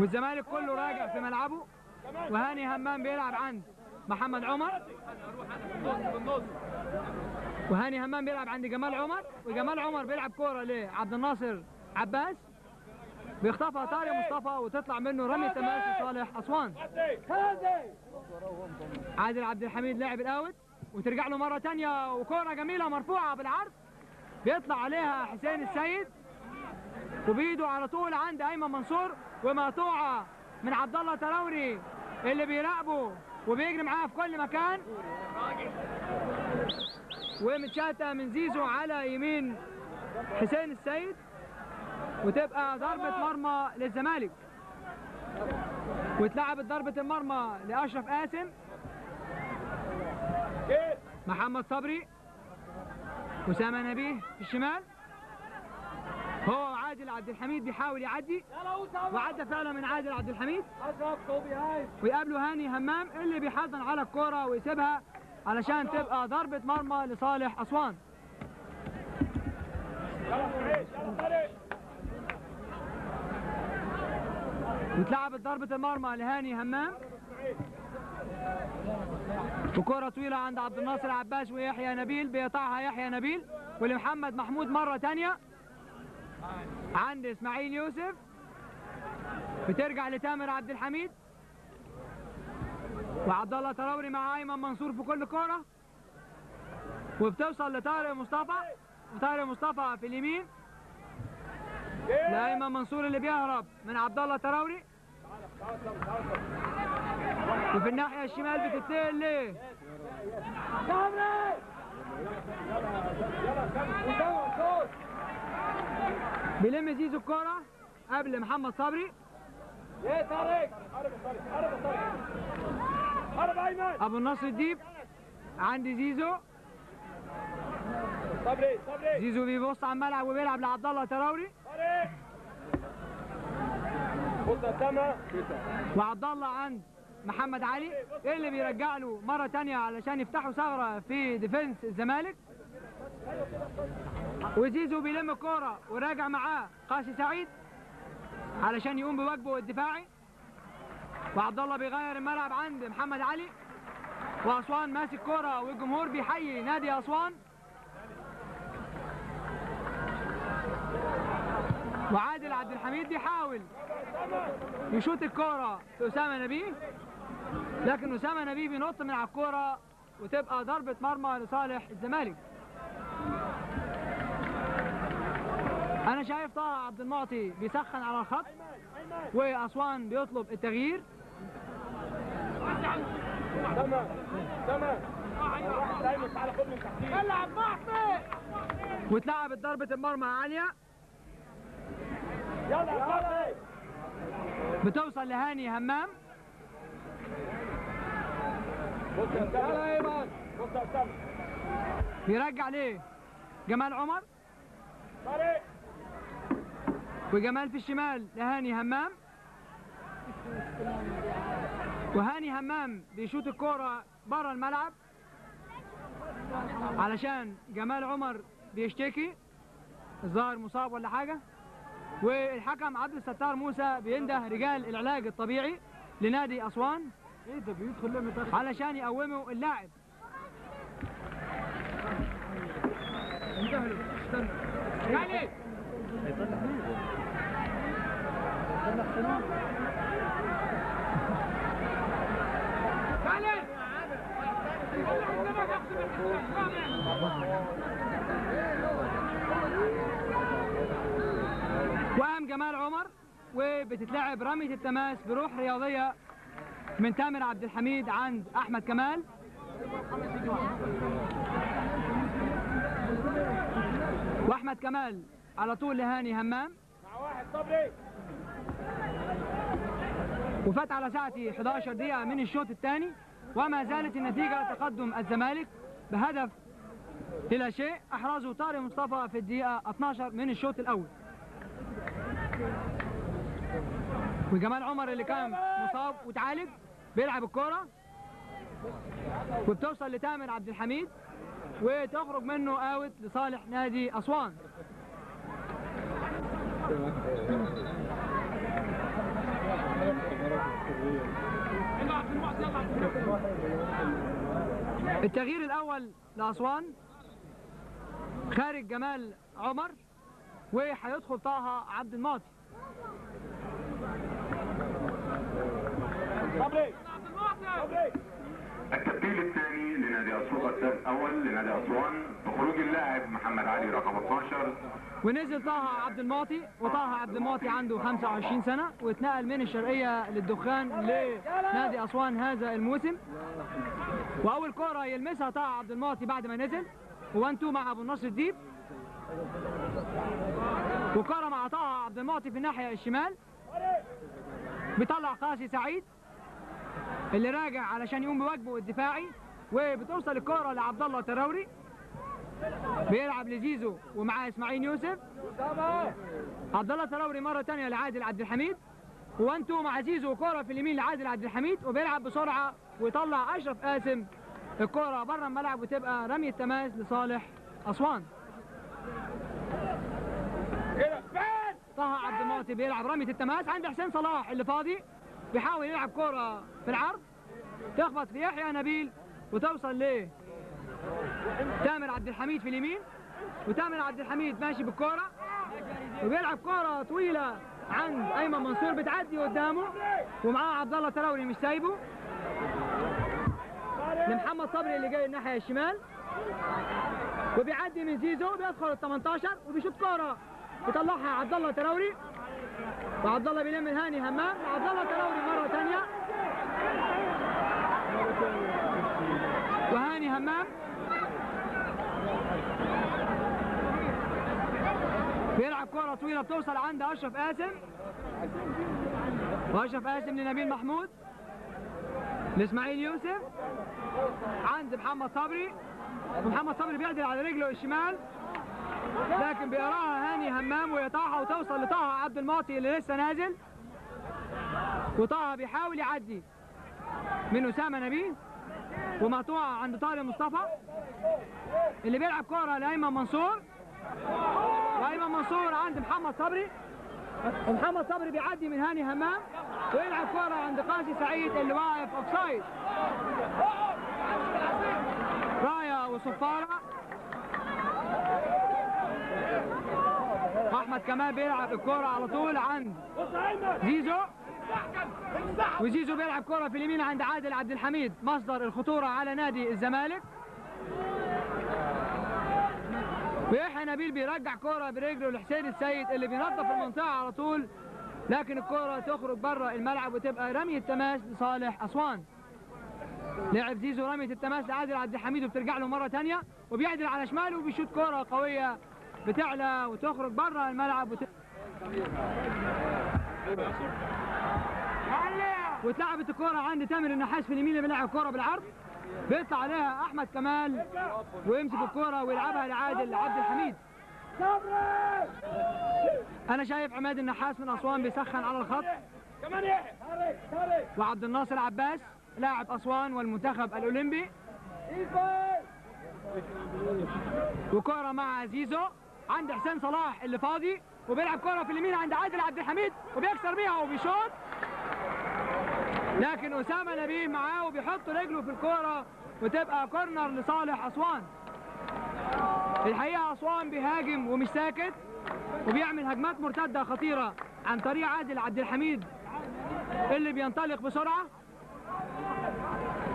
والزمالك كله راجع في ملعبه؟ وهاني همام بيلعب عند محمد عمر؟ وهاني همام بيلعب عند جمال عمر؟ وجمال عمر بيلعب كورة لعبد الناصر عباس؟ بيخطفها طارق مصطفى وتطلع منه رمي تماس لصالح أسوان. عادل عبد الحميد لاعب الآوت. وترجع له مرة تانية. وكورة جميلة مرفوعة بالعرض. بيطلع عليها حسين السيد. وبيده على طول عند أيمن منصور ومقطوعة من عبد الله تراوري اللي بيراقبه وبيجري معاه في كل مكان. ومتشاتة من زيزو على يمين حسين السيد. وتبقى ضربة مرمى للزمالك. واتلعبت ضربة المرمى لأشرف قاسم. محمد صبري. أسامة نبيه في الشمال. هو عادل عبد الحميد بيحاول يعدي. وعدى فعلا من عادل عبد الحميد. ويقابله هاني همام اللي بيحضن على الكرة ويسيبها علشان تبقى ضربة مرمى لصالح أسوان. واتلعبت ضربة المرمى لهاني همام. وكرة طويلة عند عبد الناصر عباس ويحيى نبيل بيقطعها يحيى نبيل ولمحمد محمود مرة تانية. عند إسماعيل يوسف. بترجع لتامر عبد الحميد. وعبد الله تراوري مع أيمن منصور في كل كورة. وبتوصل لطارق مصطفى. وطارق مصطفى في اليمين. لأيمن منصور اللي بيهرب من عبد الله تراوري وفي الناحية الشمال بتتنقل ليه؟ بيلم زيزو الكورة قبل محمد صبري إيه طارق؟ أيمن. أبو النصر الديب عند زيزو. صبري صبري زيزو بيبص على الملعب وبيلعب لعبد الله تراوري. طارق. بص يا وعبد الله عند محمد علي اللي بيرجع له مرة تانية علشان يفتحوا ثغرة في defence الزمالك. وزيزو بيلم الكورة وراجع معاه قاسي سعيد علشان يقوم بواجبه الدفاعي. وعبد الله بيغير الملعب عند محمد علي. وأسوان ماسك كورة والجمهور بيحيي نادي أسوان. وعادل عبد الحميد بيحاول يشوط الكورة في اسامه نبيه. لكن أسامة نبيه بينط من على الكورة وتبقى ضربة مرمى لصالح الزمالك. أنا شايف طه عبد المعطي بيسخن على الخط وأسوان بيطلب التغيير. تمام تمام واتلعبت ضربة المرمى صبري بتوصل لهاني همام. بيرجع ليه؟ جمال عمر؟ طارق وجمال في الشمال لهاني همام. وهاني همام بيشوط الكورة بره الملعب. علشان جمال عمر بيشتكي. الظاهر مصاب ولا حاجة. والحكم عبد الستار موسى بينده رجال العلاج الطبيعي. لنادي أسوان. إيه ده بيدخل ليه متاخر علشان يقوموا اللاعب. انتهى استنى. يعني. وقام جمال عمر. وبتتلعب رمية التماس بروح رياضية من تامر عبد الحميد عند أحمد كمال. وأحمد كمال على طول لهاني همام. مع واحد صبري وفات على ساعتي 11 دقيقة من الشوط الثاني وما زالت النتيجة تقدم الزمالك بهدف إلى شيء. أحرزه طارق مصطفى في الدقيقة 12 من الشوط الأول. وجمال عمر اللي كان مصاب وتعالج بيلعب الكرة وبتوصل لتامر عبد الحميد وتخرج منه آوت لصالح نادي أسوان. التغيير الأول لأسوان خارج جمال عمر وهيدخل طه عبد المعطي صبري صبري التبديل الثاني لنادي أسوان الأول لنادي أسوان بخروج اللاعب محمد علي رقم 12 ونزل طه عبد المعطي وطه عبد المعطي عنده 25 سنة واتنقل من الشرقية للدخان لنادي أسوان هذا الموسم. وأول كرة يلمسها طه عبد المعطي بعد ما نزل. one two مع أبو النصر الديب. وكرة مع طه عبد المعطي في الناحية الشمال. بيطلع قاسي سعيد. اللي راجع علشان يقوم بواجبه الدفاعي وبتوصل الكرة لعبد الله تراوري بيلعب لزيزو ومعاه إسماعيل يوسف. عبد الله تراوري مرة ثانية لعادل عبد الحميد. one two مع زيزو وكوره في اليمين لعادل عبد الحميد وبيلعب بسرعة ويطلع أشرف قاسم الكورة بره الملعب وتبقى رمية تماس لصالح أسوان. طه عبد المعطي بيلعب رمية التماس عند حسين صلاح اللي فاضي. بيحاول يلعب كوره في العرض. تخبط في يحيى نبيل وتوصل ليه تامر عبد الحميد في اليمين. وتامر عبد الحميد ماشي بالكوره وبيلعب كوره طويلة عند أيمن منصور بتعدي قدامه. ومعاه عبد الله تراوري مش سايبه. لمحمد صبري اللي جاي الناحية الشمال. وبيعدي من زيزو بيدخل ال 18 وبيشوط كوره يطلعها عبد الله تراوري وعبد الله بيلم هاني همام وعبد الله تراوري مرة ثانية. وهاني همام. بيلعب كرة طويلة بتوصل عند أشرف قاسم. وأشرف قاسم لنبيل محمود. لإسماعيل يوسف. عند محمد صبري. ومحمد صبري بيعدل على رجله الشمال. لكن بيراها هاني همام ويقطعها وتوصل لطه عبد المعطي اللي لسه نازل. وطه بيحاول يعدي من أسامة نبيل ومقطوعة عند طارق مصطفى. اللي بيلعب كرة لأيمن منصور. وأيمن منصور عند محمد صبري. ومحمد صبري بيعدي من هاني همام ويلعب كرة عند قاسي سعيد اللي واقف اوفسايد راية وصفارة. احمد كمال بيلعب الكرة على طول عند زيزو. وزيزو بيلعب كرة في اليمين عند عادل عبد الحميد. مصدر الخطورة على نادي الزمالك. ويحيى نبيل بيرجع كرة برجله لحسين السيد اللي بينظف المنطقة على طول. لكن الكرة تخرج بره الملعب وتبقى رمية تماس لصالح أسوان. لعب زيزو رمية التماس لعادل عبد الحميد وبترجع له مرة تانية. وبيعدل على شماله وبيشوط كرة قوية بتعلى وتخرج بره الملعب وت... واتلعبت الكرة عند تامر النحاس في اليمين اللي بيلعب كرة بالعرض. بيطلع عليها أحمد كمال ويمسك الكرة ويلعبها لعادل عبد الحميد. أنا شايف عماد النحاس من أسوان بيسخن على الخط. وعبد الناصر عباس لاعب أسوان والمنتخب الأولمبي. وكرة مع زيزو عند حسين صلاح اللي فاضي وبيلعب كرة في اليمين عند عادل عبد الحميد وبيكسر بيها وبيشوط. لكن أسامة نبيه معاه وبيحط رجله في الكرة وتبقى كورنر لصالح أسوان. الحقيقة أسوان بيهاجم ومش ساكت وبيعمل هجمات مرتدة خطيرة عن طريق عادل عبد الحميد اللي بينطلق بسرعة.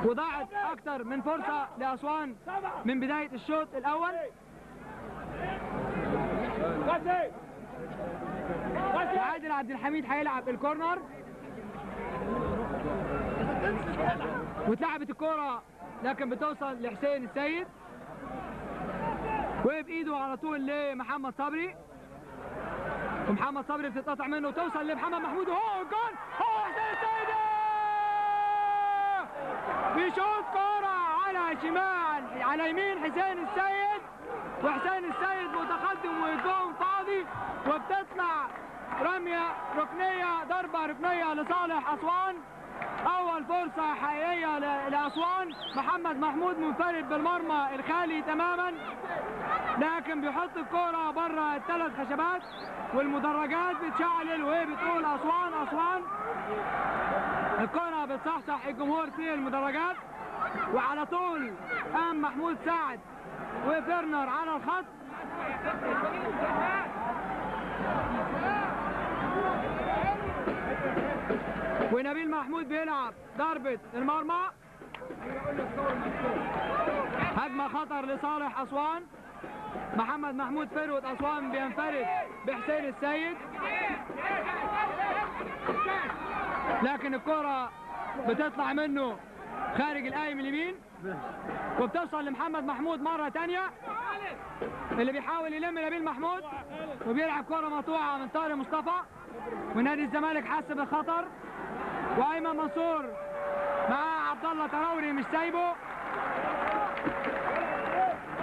وضاعت أكتر من فرصة لأسوان من بداية الشوط الأول. وعادل عبد الحميد هيلعب الكورنر. واتلعبت الكرة لكن بتوصل لحسين السيد. وبايده على طول لمحمد صبري. ومحمد صبري بتتقطع منه وتوصل لمحمد محمود وهو الجول هو حسين السيد! بيشوط كرة على شمال على يمين حسين السيد. وحسين السيد متقدم والجون فاضي وبتطلع رمية ركنية ضربة ركنية لصالح أسوان. أول فرصة حقيقية لأسوان. محمد محمود منفرد بالمرمى الخالي تماما لكن بيحط الكرة بره الثلاث خشبات والمدرجات بتشعلل وهي بتقول أسوان أسوان. الكرة بتصحصح الجمهور في المدرجات وعلى طول قام محمود سعد. وفيرنر على الخط. ونبيل محمود بيلعب. ضربة المرمى. هجمة خطر لصالح أسوان. محمد محمود فروت أسوان بينفرد بحسين السيد. لكن الكرة بتطلع منه خارج القايم اليمين. وبتوصل لمحمد محمود مرة تانية. اللي بيحاول يلم نبيل محمود وبيلعب كرة مقطوعة من طارق مصطفى. ونادي الزمالك حس بالخطر. وأيمن منصور مع عبد الله تراوري مش سايبه.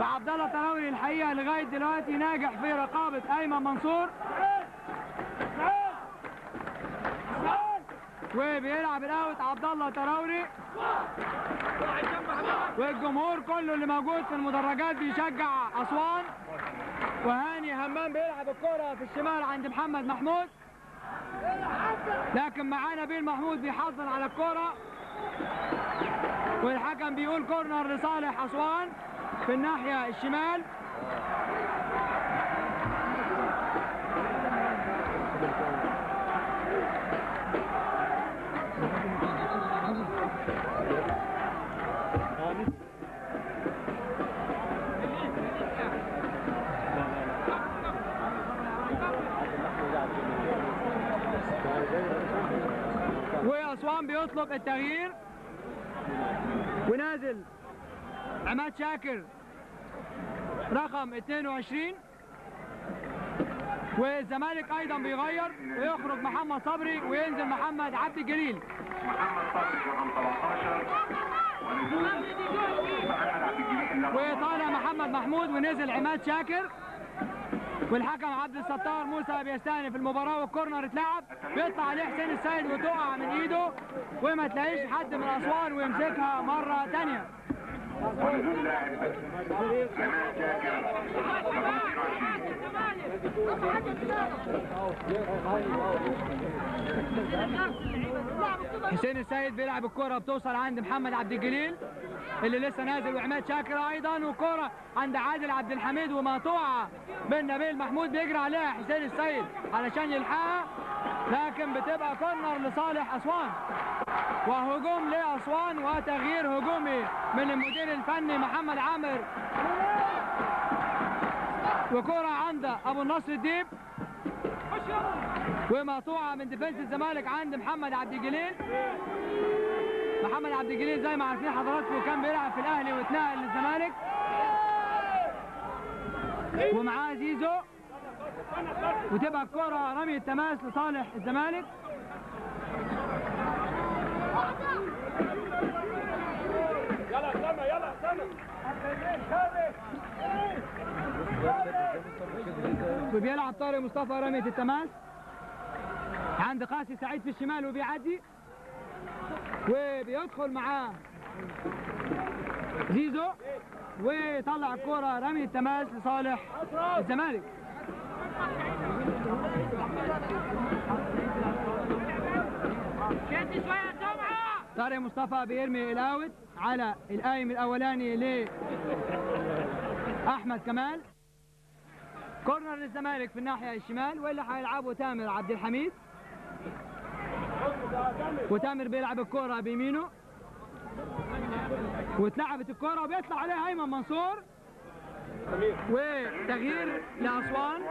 وعبد الله تراوري الحقيقة لغاية دلوقتي ناجح في رقابة أيمن منصور. وبيلعب الأوت عبد الله تراوري والجمهور كله اللي موجود في المدرجات بيشجع أسوان. وهاني همام بيلعب الكرة في الشمال عند محمد محمود. لكن معاه نبيل محمود بيحضن على الكرة. والحكم بيقول كورنر لصالح أسوان في الناحية الشمال. بيطلب التغيير. ونازل. عماد شاكر. رقم 22 والزمالك أيضا بيغير. ويخرج محمد صبري وينزل محمد عبد الجليل محمد صبري رقم 17 ونزول محمد عبد الجليل. وطالع محمد محمود ونزل عماد شاكر. والحكم عبد الستار موسى بيستأنف المباراة والكورنر اتلعب. بيطلع عليه حسين السيد وتقع من ايده وما تلاقيش حد من اسوان ويمسكها رقم 22 حسين السيد بيلعب الكرة بتوصل عند محمد عبد الجليل اللي لسه نازل وعماد شاكر أيضا وكرة عند عادل عبد الحميد ومقطوعة من نبيل محمود بيجري عليها حسين السيد علشان يلحقها لكن بتبقى corner لصالح أسوان. وهجوم لأسوان وتغيير هجومي من المدير الفني محمد عامر. وكرة عند أبو النصر الديب. ومقطوعة من defence الزمالك عند محمد عبد الجليل. محمد عبد الجليل زي ما عارفين حضراتكم كان بيلعب في الأهلي واتنقل للزمالك ومعاه زيزو. وتبقى الكرة رمي التماس لصالح الزمالك. يلا اسامه يلا اسامه وبيلعب طارق مصطفى رمية التماس. عند قاسي سعيد في الشمال وبيعدي. وبيدخل معاه زيزو. ويطلع الكرة رمي التماس لصالح الزمالك. طارق مصطفى بيرمي الآوت على القايم الأولاني ل أحمد كمال. كورنر للزمالك في الناحية الشمال واللي هيلعبه تامر عبد الحميد. وتامر بيلعب الكرة بيمينه. واتلعبت الكرة وبيطلع عليها أيمن منصور. وتغيير لأسوان.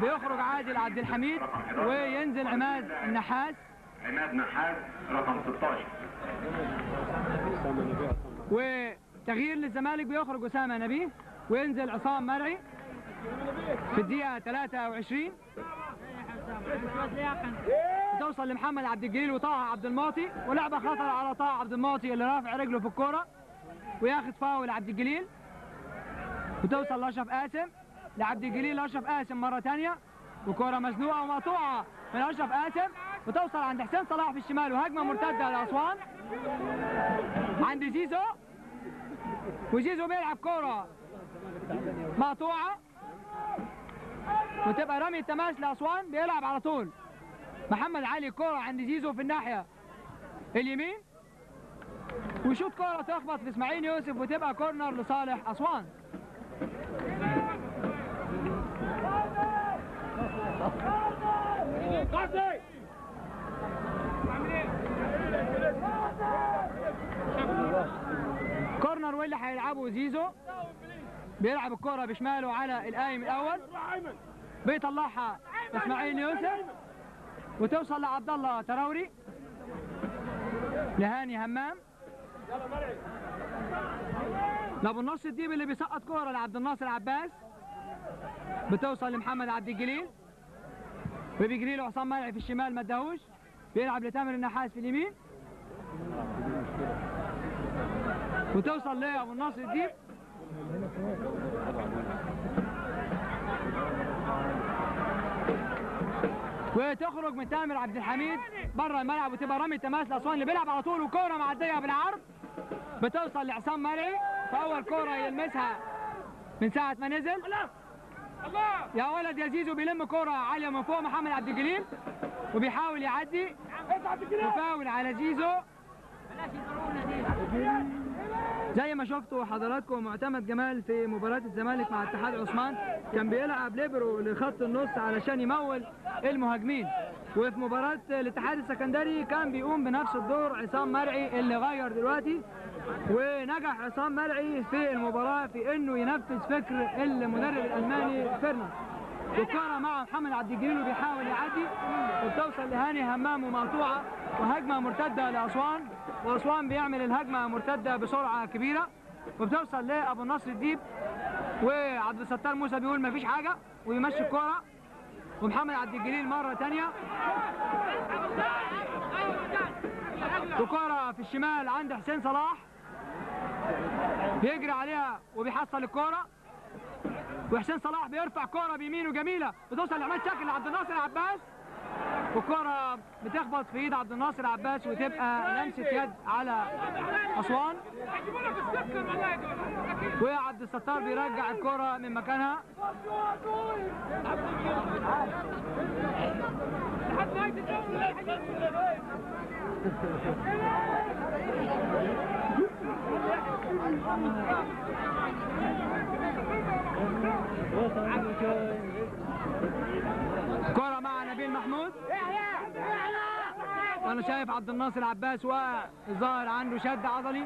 بيخرج عادل عبد الحميد وينزل عماد النحاس. عماد نحاس رقم 16 وتغيير للزمالك بيخرج أسامة نبيه وينزل عصام مرعي في الدقيقة 23 توصل لمحمد عبد الجليل وطه عبد المعطي ولعبة خطر على طه عبد المعطي اللي رافع رجله في الكورة وياخد فاول عبد الجليل وتوصل لأشرف قاسم. لعبد الجليل اشرف قاسم مرة ثانية وكره مزنوقة ومقطوعة من أشرف قاسم وتوصل عند حسين صلاح في الشمال وهجمة مرتدة لأسوان. عند زيزو وزيزو بيلعب كورة مقطوعة وتبقى رمي التماس لأسوان بيلعب على طول. محمد علي كرة عند زيزو في الناحية. اليمين. ويشوف كرة تخبط في إسماعيل يوسف وتبقى كورنر لصالح أسوان. corner واللي هيلعبه زيزو؟ بيلعب الكرة بشماله على القايم الأول. بيطلعها إسماعيل يوسف. وتوصل لعبد الله تراوري. لهاني همام. لابو النصر الديب اللي بيسقط كورة لعبد الناصر عباس. بتوصل لمحمد عبد الجليل. وبيجري له عصام مرعي في الشمال ما اداهوش. بيلعب لتامر النحاس في اليمين. وتوصل لابو الناصر الديب؟ وتخرج من تامر عبد الحميد بره الملعب وتبقى رمي تماس لأسوان اللي بيلعب على طول وكورة معديه بالعرض بتوصل لعصام مرعي فأول كورة يلمسها من ساعة ما نزل. الله يا ولد يا زيزو بيلم كورة عالية من فوق محمد عبد الجليل وبيحاول يعدي. وفاول على زيزو. زي ما شفتوا حضراتكم معتمد جمال في مباراة الزمالك مع اتحاد عثمان. كان بيلعب ليبرو لخط النص علشان يمول المهاجمين. وفي مباراة الاتحاد السكندري كان بيقوم بنفس الدور عصام مرعي اللي غير دلوقتي. ونجح عصام مرعي في المباراة في إنه ينفذ فكر المدرب الألماني فيرنر والكرة مع محمد عبد الجليل وبيحاول يعدي. وبتوصل لهاني همام ومقطوعة وهجمة مرتدة لأسوان. وأسوان بيعمل الهجمة مرتدة بسرعة كبيرة. وبتوصل لأبو النصر الديب. وعبد الستار موسى بيقول مفيش حاجة ويمشي الكرة ومحمد عبد الجليل مرة تانية. وكرة في الشمال عند حسين صلاح. بيجري عليها وبيحصل الكرة وحسين صلاح بيرفع كرة بيمينه جميلة. بتوصل لعماد شاكر لعبد الناصر عباس. والكرة بتخبط في إيد عبد الناصر عباس وتبقى لمسة يد على أسوان. وعبد الستار بيرجع الكرة من مكانها. كرة مع نبيل محمود. وأنا شايف عبد الناصر عباس واقع الظاهر عنده شد عضلي.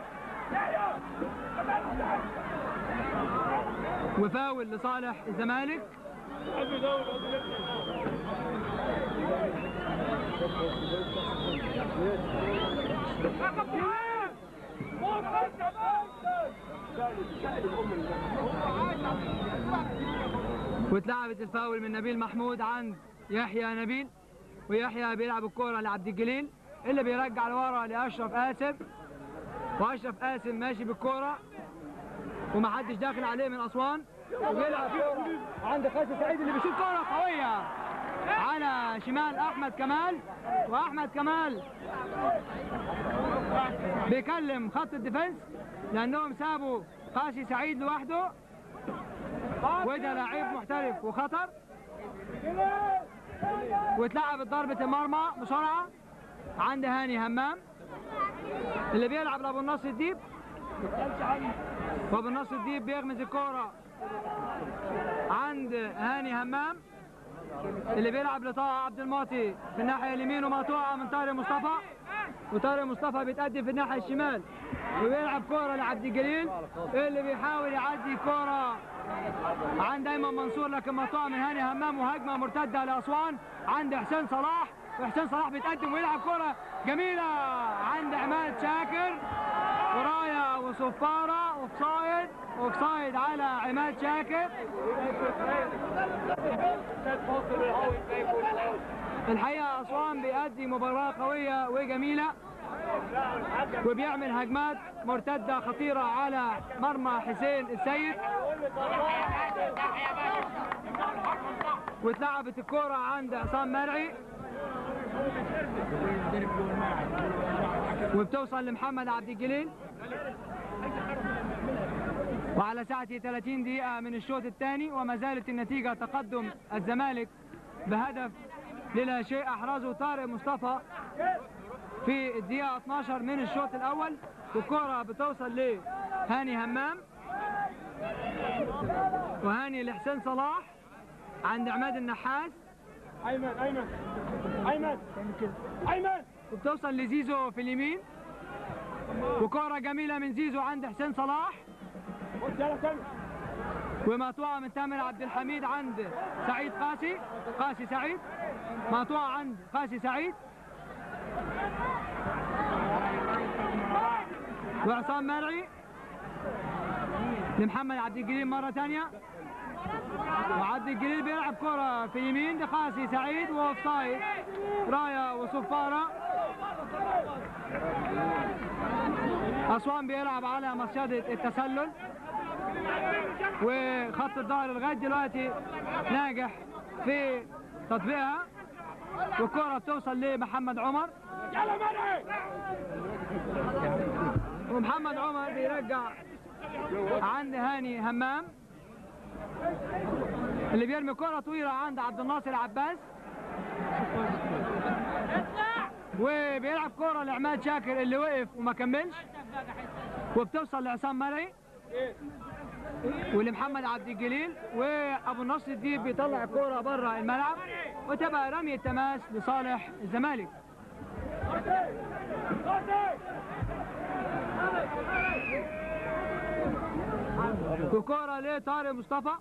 وفاول لصالح الزمالك. واتلعبت الفاول من نبيل محمود عند يحيى نبيل ويحيى بيلعب الكرة لعبد الجليل اللي بيرجع لورا لأشرف قاسم وأشرف قاسم ماشي بالكرة ومحدش داخل عليه من أسوان. وبيلعب عند قاسم سعيد اللي بيشوط كرة قوية. على شمال أحمد كمال وأحمد كمال بيكلم خط الديفنس لأنهم سابوا قاسي سعيد لوحده. وده لعيب محترف وخطر. واتلعبت ضربة المرمى بسرعة. عند هاني همام. اللي بيلعب لابو النصر الديب. وابو النصر الديب بيغمز الكورة عند هاني همام. اللي بيلعب لطه عبد المعطي في الناحية اليمين ومقطوعة من طارق مصطفى. وطارق مصطفى بيتقدم في الناحية الشمال. وبيلعب كورة لعبد الجليل. اللي بيحاول يعدي كورة عند ايمن منصور لكن مقطوعة من هاني همام وهجمة مرتدة لأسوان. عند حسين صلاح. وحسين صلاح بيتقدم ويلعب كرة جميلة. عند عماد شاكر. وراية وصفارة أوفسايد. أوفسايد على عماد شاكر. الحقيقة أسوان بيأدي مباراة قوية وجميلة. وبيعمل هجمات مرتدة خطيرة على مرمى حسين السيد. واتلعبت الكرة عند عصام مرعي. وبتوصل لمحمد عبد الجليل. وعلى ساعة 30 دقيقة من الشوط الثاني وما زالت النتيجة تقدم الزمالك بهدف للا شيء أحرزه طارق مصطفى في الدقيقة 12 من الشوط الأول والكرة بتوصل لهاني همام. وهاني لحسين صلاح عند عماد النحاس. أيمن أيمن أيمن أيمن. وبتوصل لزيزو في اليمين. وكرة جميلة من زيزو عند حسين صلاح. ومقطوعة من تامر عبد الحميد عند سعيد قاسي. قاسي سعيد. مقطوعة عند قاسي سعيد. وعصام مرعي. لمحمد عبد الجليل مرة ثانية. وعبد الجليل بيلعب كرة في يمين لقاسي سعيد واوفسايد راية وصفارة. أسوان بيلعب على مصيدة التسلل. وخط الظهر لغاية دلوقتي ناجح في تطبيقها. والكرة بتوصل لمحمد عمر. ومحمد عمر بيرجع عند هاني همام. اللي بيرمي كرة طويلة عند عبد الناصر عباس. وبيلعب كرة لعماد شاكر اللي وقف وما كملش. وبتوصل لعصام مرعي ولمحمد عبد الجليل وأبو النصر الديب بيطلع الكوره بره الملعب. وتبقى رمي التماس لصالح الزمالك. وكوره لطارق مصطفى؟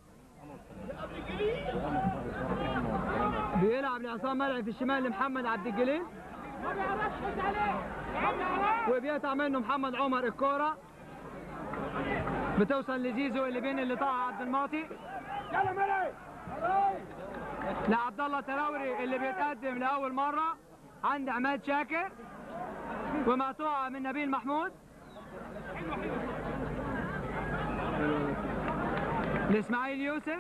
بيلعب لعصام مرعي في الشمال لمحمد عبد الجليل. وبيقطع منه محمد عمر الكورة. بتوصل لزيزو اللي بين اللي طاع عبد المعطي. يلا مرعي لعبد الله تراوري اللي بيتقدم لأول مرة. عند عماد شاكر. ومقطوعة من نبيل محمود. لإسماعيل يوسف.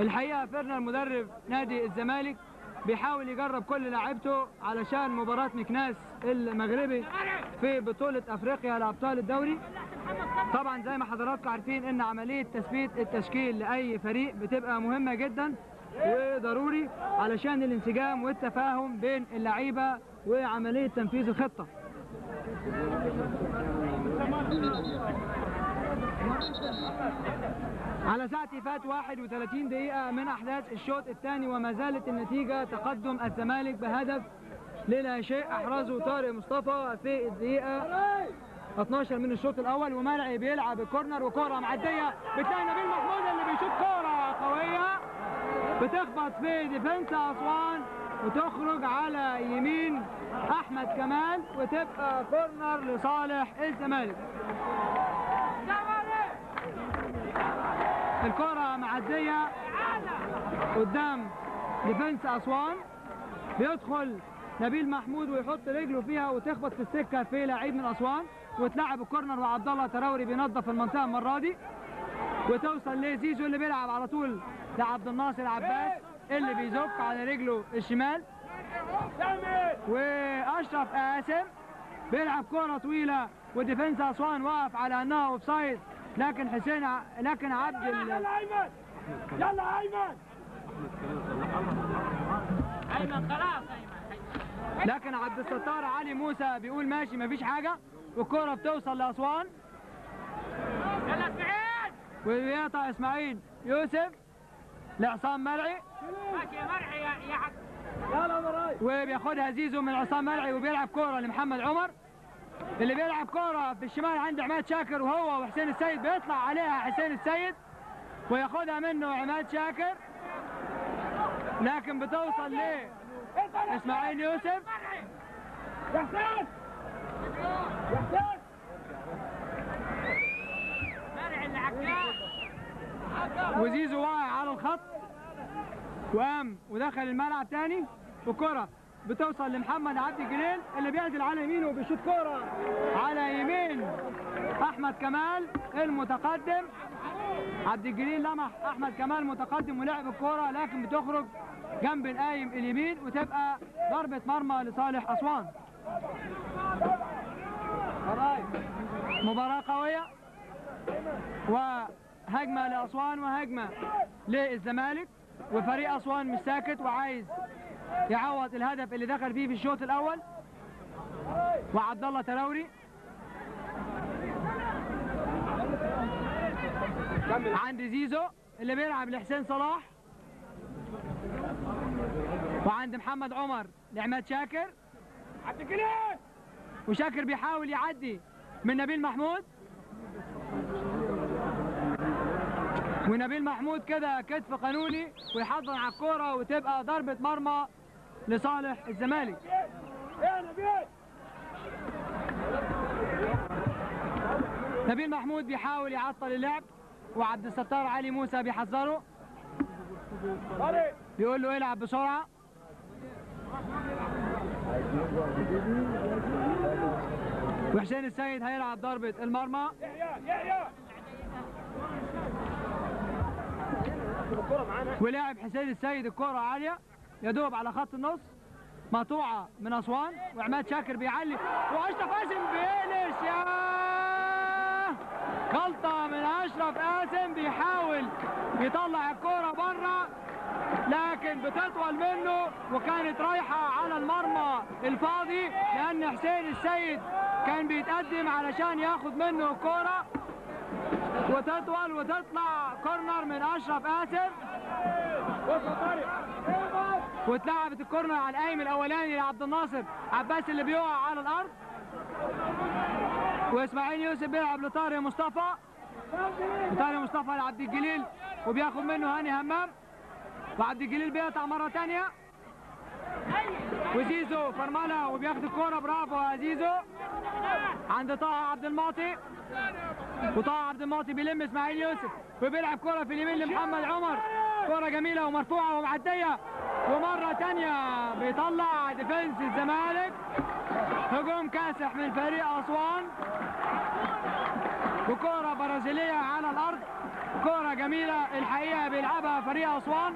الحقيقة فيرنا المدرب نادي الزمالك بيحاول يجرب كل لاعيبته علشان مباراة مكناس المغربي في بطولة أفريقيا لأبطال الدوري. طبعا زي ما حضراتكم عارفين إن عملية تثبيت التشكيل لأي فريق بتبقى مهمة جدا وضروري علشان الانسجام والتفاهم بين اللعيبة وعملية تنفيذ الخطة. على ساعة فات 31 دقيقة من أحداث الشوط الثاني وما زالت النتيجة تقدم الزمالك بهدف للا شيء. أحرزه طارق مصطفى في الدقيقة 12 من الشوط الأول ومرعي بيلعب ال corner وكرة معدية. بتلاقي نبيل محمود اللي بيشوط كرة قوية. بتخبط في defense أسوان وتخرج على يمين أحمد كمال وتبقى corner لصالح الزمالك. الكرة معدية قدام defense أسوان. بيدخل نبيل محمود ويحط رجله فيها وتخبط في السكة في لعيب من أسوان. وتلعب ال corner وعبد الله تراوري بينظف المنطقة المرة دي. وتوصل لزيزو اللي بيلعب على طول لعبد الناصر عباس اللي بيزك على رجله الشمال. وأشرف قاسم بيلعب كرة طويلة وديفنس أسوان واقف على إنها أوفسايد. لكن حسين ع... لكن عبد ال... يلا أيمن. يلا أيمن. أيمن خلاص. ايمن لكن عبد الستار علي موسى بيقول ماشي مفيش حاجة. والكرة بتوصل لأسوان. يلا سعيد وبيقطع إسماعيل يوسف. لعصام مرعي ماشي يا مرعي يا يا حق. يلا مرعي وبياخدها زيزو من عصام مرعي وبيلعب كرة لمحمد عمر. اللي بيلعب كرة في الشمال عند عماد شاكر وهو وحسين السيد بيطلع عليها حسين السيد وياخدها منه عماد شاكر. لكن بتوصل ل إسماعيل يوسف. وزيزو واقع على الخط. وقام ودخل الملعب تاني. وكرة. بتوصل لمحمد عبد الجليل اللي بينزل على يمينه وبيشوط كرة على يمين أحمد كمال المتقدم. عبد الجليل لمح أحمد كمال متقدم ولعب الكرة لكن بتخرج جنب القايم اليمين وتبقى ضربة مرمى لصالح أسوان. مباراة قوية وهجمة لأسوان وهجمة للزمالك. وفريق أسوان مش ساكت وعايز يعوض الهدف اللي دخل فيه في الشوط الأول. وعبد الله تراوري. عند زيزو اللي بيلعب لحسين صلاح. عند محمد عمر لعماد شاكر. وشاكر بيحاول يعدي من نبيل محمود. ونبيل محمود كده كتف قانوني ويحضن على الكورة وتبقى ضربة مرمى لصالح الزمالك. نبيل محمود بيحاول يعطل اللعب وعبد الستار علي موسى بيحذره. بيقول له العب بسرعة. وحسين السيد هيلعب ضربة المرمى. ولعب حسين السيد الكرة عالية. يا دوب على خط النص. مقطوعة من أسوان. وعماد شاكر بيعلي. وأشرف قاسم بيقلش يا غلطة من أشرف قاسم بيحاول يطلع الكرة بره لكن بتطول منه. وكانت رايحة على المرمى الفاضي لأن حسين السيد كان بيتقدم علشان ياخد منه الكرة. وتطول وتطلع كورنر من وصل طارق واتلعبت الكورنر على القايم الأولاني لعبد الناصر عباس اللي بيقع على الأرض. وإسماعيل يوسف بيلعب لطارق مصطفى. وطارق مصطفى لعبد الجليل وبياخد منه هاني همام. وعبد الجليل بيقطع مرة ثانية وزيزو فرمله وبياخد الكورة برافو يا زيزو. عند طه عبد المعطي. وطه عبد المعطي بيلم إسماعيل يوسف وبيلعب كرة في اليمين لمحمد عمر. كرة جميلة ومرفوعة ومعدية. ومرة تانية بيطلع ديفنس الزمالك. هجوم كاسح من فريق أسوان. وكرة برازيلية على الأرض. كرة جميلة الحقيقة بيلعبها فريق أسوان.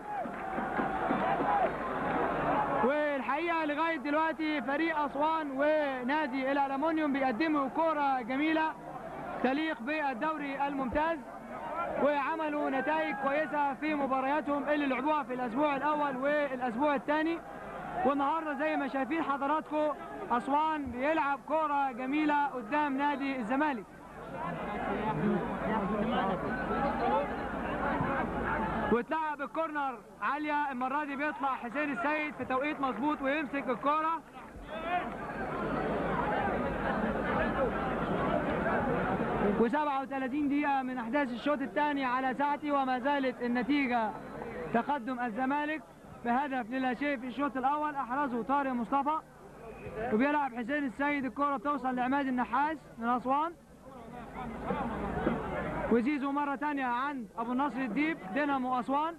والحقيقة لغاية دلوقتي فريق أسوان ونادي الألمونيوم بيقدموا كرة جميلة تليق بالدوري الممتاز وعملوا نتائج كويسة في مبارياتهم اللي لعبوها في الأسبوع الأول والأسبوع الثاني. والنهاردة زي ما شايفين حضراتكم أسوان بيلعب كرة جميلة قدام نادي الزمالك. واتلعب الكورنر عالية. المرة دي بيطلع حسين السيد في توقيت مظبوط ويمسك الكرة و37 دقيقة من أحداث الشوط الثاني على ساعتي وما زالت النتيجة تقدم الزمالك بهدف للا شيء في الشوط الأول. أحرزه طارق مصطفى وبيلعب حسين السيد. الكرة بتوصل لعماد النحاس من أسوان. وزيزو مرة تانية عند أبو النصر الديب دينامو أسوان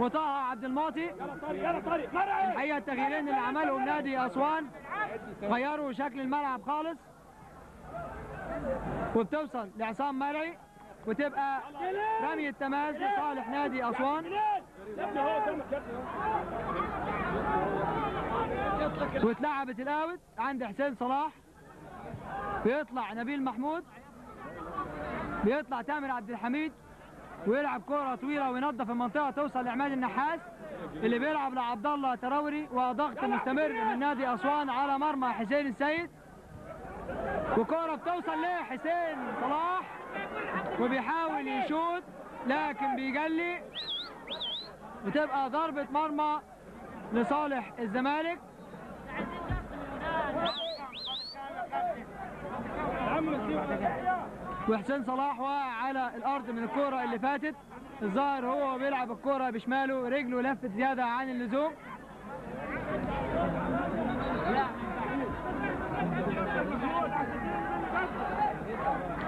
وطه عبد المعطي. الحقيقة التغييرين اللي عملهم نادي أسوان غيروا شكل الملعب خالص. وبتوصل لعصام مرعي وتبقى رمي التماس لصالح نادي أسوان. واتلعبت الآوت عند حسين صلاح. بيطلع نبيل محمود. بيطلع تامر عبد الحميد ويلعب كرة طويلة وينظف المنطقة توصل لعماد النحاس اللي بيلعب لعبد الله تراوري وضغط مستمر من نادي أسوان على مرمى حسين السيد. وكرة بتوصل لحسين صلاح. وبيحاول يشوط لكن بيجلي بتبقى ضربة مرمى لصالح الزمالك. وحسين صلاح وقع على الأرض من الكورة اللي فاتت. الظاهر هو بيلعب الكورة بشماله رجله لفت زيادة عن اللزوم.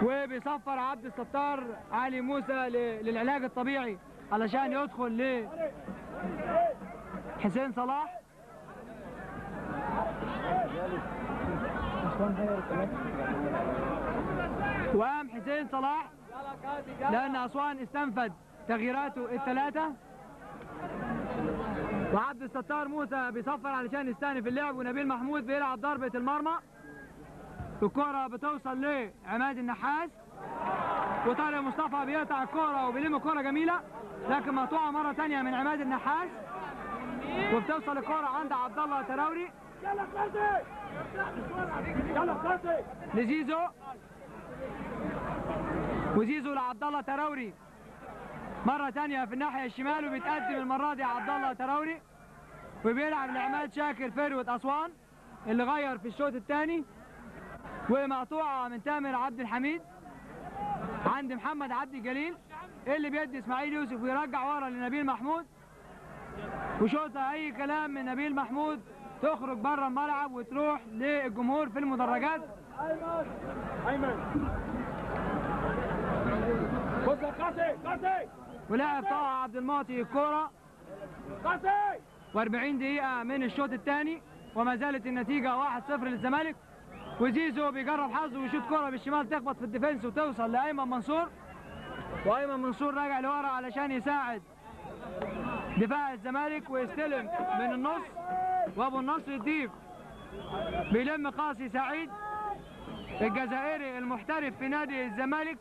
وبيصفر عبد الستار علي موسى للعلاج الطبيعي علشان يدخل ل حسين صلاح. وقام حسين صلاح؟ لأن أسوان استنفذ تغييراته الثلاثة؟ وعبد الستار موسى بيصفر علشان يستأنف اللعب ونبيل محمود بيلعب ضربة المرمى. الكرة بتوصل لعماد النحاس. وطارق مصطفى بيقطع الكرة وبيلم كرة جميلة لكن مقطوعة مرة تانية من عماد النحاس. وبتوصل الكرة عند عبد الله تراوري. لزيزو. وزيزو لعبد الله تراوري. مرة تانية في الناحية الشمال وبيتقدم المرة دي عبد الله تراوري وبيلعب لعماد شاكر فروت أسوان اللي غير في الشوط الثاني ومقطوعة من تامر عبد الحميد عند محمد عبد الجليل اللي بيدي إسماعيل يوسف ويرجع ورا لنبيل محمود. وشوطه أي كلام من نبيل محمود تخرج بره الملعب وتروح للجمهور في المدرجات. ايمن خد يا قاسي قاسي ولعب طه عبد المعطي الكوره قاسي و40 دقيقة من الشوط الثاني وما زالت النتيجة 1-0 للزمالك. وزيزو بيجرب حظه ويشوط كرة بالشمال تخبط في الديفنس وتوصل لأيمن منصور. وأيمن منصور راجع لورا علشان يساعد دفاع الزمالك ويستلم من النص. وأبو النصر يضيف بيلم قاسي سعيد. الجزائري المحترف في نادي الزمالك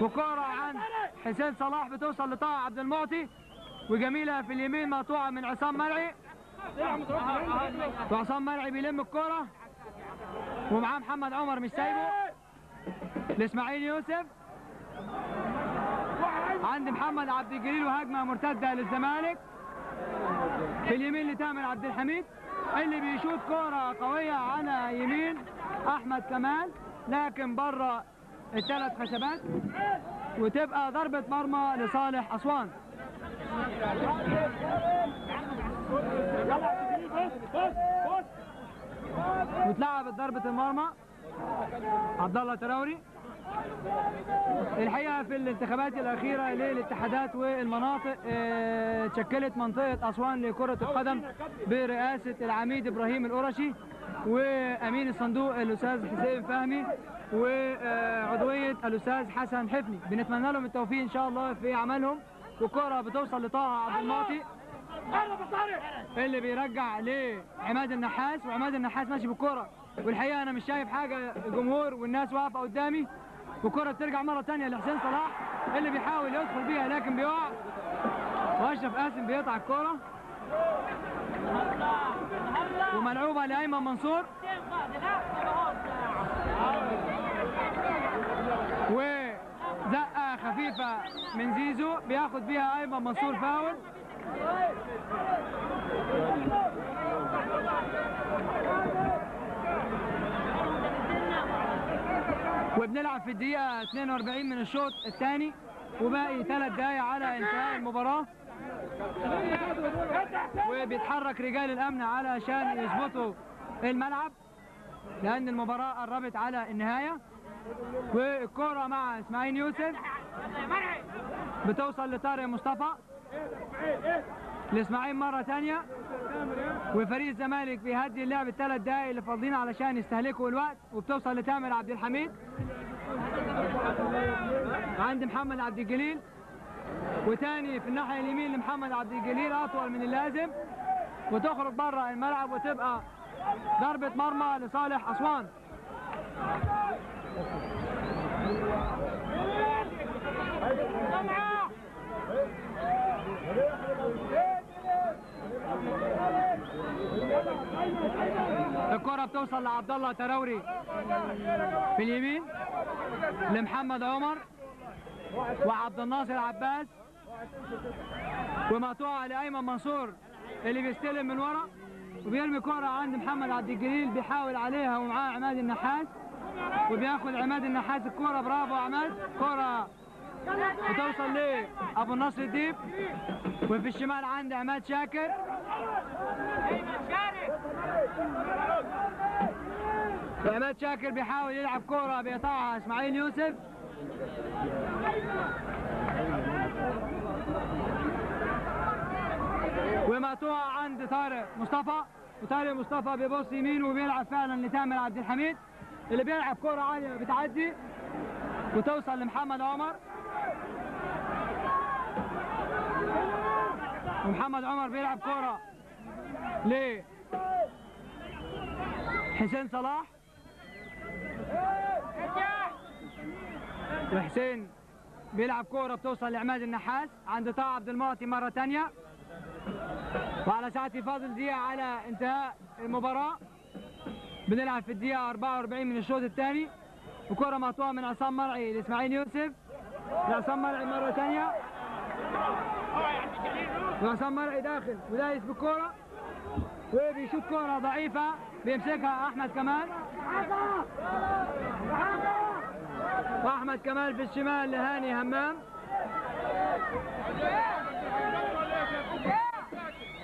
وكرة عند حسين صلاح بتوصل لطه عبد المعطي وجميلة في اليمين مقطوعة من عصام مرعي. وعصام مرعي بيلم الكرة ومعاه محمد عمر مش سايبه. لإسماعيل يوسف. عند محمد عبد الجليل وهجمة مرتدة للزمالك. في اليمين لتامر عبد الحميد. اللي بيشوط كرة قوية على يمين أحمد كمال لكن بره الثلاث خشبات وتبقى ضربة مرمى لصالح بص واتلعبت ضربة المرمى عبد الله تراوري. الحقيقة في الانتخابات الأخيرة للاتحادات والمناطق تشكلت منطقة أسوان لكرة القدم برئاسة العميد إبراهيم القرشي وأمين الصندوق الأستاذ حسين فهمي وعضوية الأستاذ حسن حفني. بنتمنى لهم التوفيق إن شاء الله في عملهم وكرة بتوصل لطه عبد المعطي اللي بيرجع لعماد النحاس وعماد النحاس ماشي بالكرة. والحقيقة أنا مش شايف حاجة الجمهور والناس واقفة قدامي. والكرة بترجع مرة تانية لحسين صلاح اللي بيحاول يدخل بيها لكن بيقع. وأشرف قاسم بيقطع الكرة وملعوبة لأيمن منصور. وزقة خفيفة من زيزو بياخد بيها أيمن منصور فاول. وبنلعب في الدقيقة 42 من الشوط الثاني وباقي ثلاث دقايق على انتهاء المباراة. وبيتحرك رجال الأمن علشان يظبطوا الملعب لأن المباراة قربت على النهاية. والكرة مع إسماعيل يوسف. بتوصل لطارق مصطفى. لإسماعيل مرة تانية وفريق الزمالك بيهدي اللعب الثلاث دقايق اللي فاضلين علشان يستهلكوا الوقت وبتوصل لتامر عبد الحميد. عند محمد عبد الجليل. وتاني في الناحية اليمين لمحمد عبد الجليل أطول من اللازم. وتخرج بره الملعب وتبقى ضربة مرمى لصالح أسوان الكرة بتوصل لعبد الله تراوري. في اليمين لمحمد عمر وعبد الناصر عباس. ومقطوعة لأيمن منصور اللي بيستلم من ورا. وبيرمي كرة عند محمد عبد الجليل بيحاول عليها ومعاه عماد النحاس. وبياخد عماد النحاس الكرة برافو عماد كرة بتوصل لأبو النصر الديب. وفي الشمال عند عماد شاكر. وعماد شاكر بيحاول يلعب كرة بيقطعها إسماعيل يوسف. ومقطوعة عند طارق مصطفى. وطارق مصطفى بيبص يمين وبيلعب فعلا لتامر عبد الحميد اللي بيلعب كرة عالية بتعدي وتوصل لمحمد عمر. ومحمد عمر بيلعب كرة ل حسين صلاح؟ وحسين بيلعب كورة بتوصل لعماد النحاس عند طه عبد المعطي مرة تانية. وعلى ساعة فاضل دقيقة على انتهاء المباراة بنلعب في الدقيقة 44 من الشوط الثاني. وكرة مقطوعة من عصام مرعي لإسماعيل يوسف. لعصام مرعي مرة تانية. وعصام مرعي داخل ودايس بالكرة وبيشوط كرة ضعيفة بيمسكها أحمد كمال. وأحمد كمال في الشمال لهاني همام.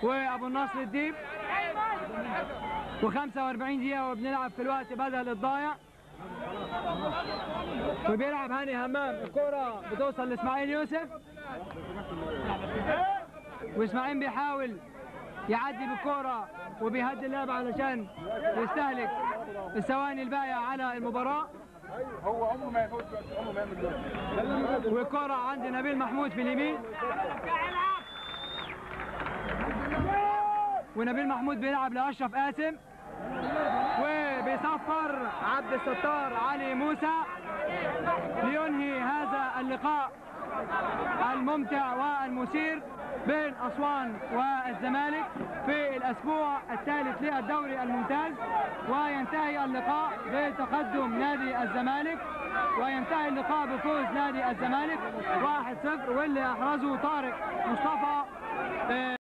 وأبو النصر الديب. و45 دقيقة وبنلعب في الوقت بدل الضايع. وبيلعب هاني همام الكرة بتوصل لإسماعيل يوسف. وإسماعيل بيحاول يعدي بالكرة وبيهدي اللعب علشان يستهلك الثواني الباقية على المباراة. هو عمره ما يفوز عمره ما يعمل ده والكرة عند نبيل محمود في اليمين. ونبيل محمود بيلعب لأشرف قاسم. وبيصفر عبد الستار علي موسى لينهي هذا اللقاء. الممتع والمثير بين أسوان والزمالك في الأسبوع الثالث للدوري الممتاز وينتهي اللقاء بتقدم نادي الزمالك وينتهي اللقاء بفوز نادي الزمالك 1-0 واللي أحرزه طارق مصطفى آه،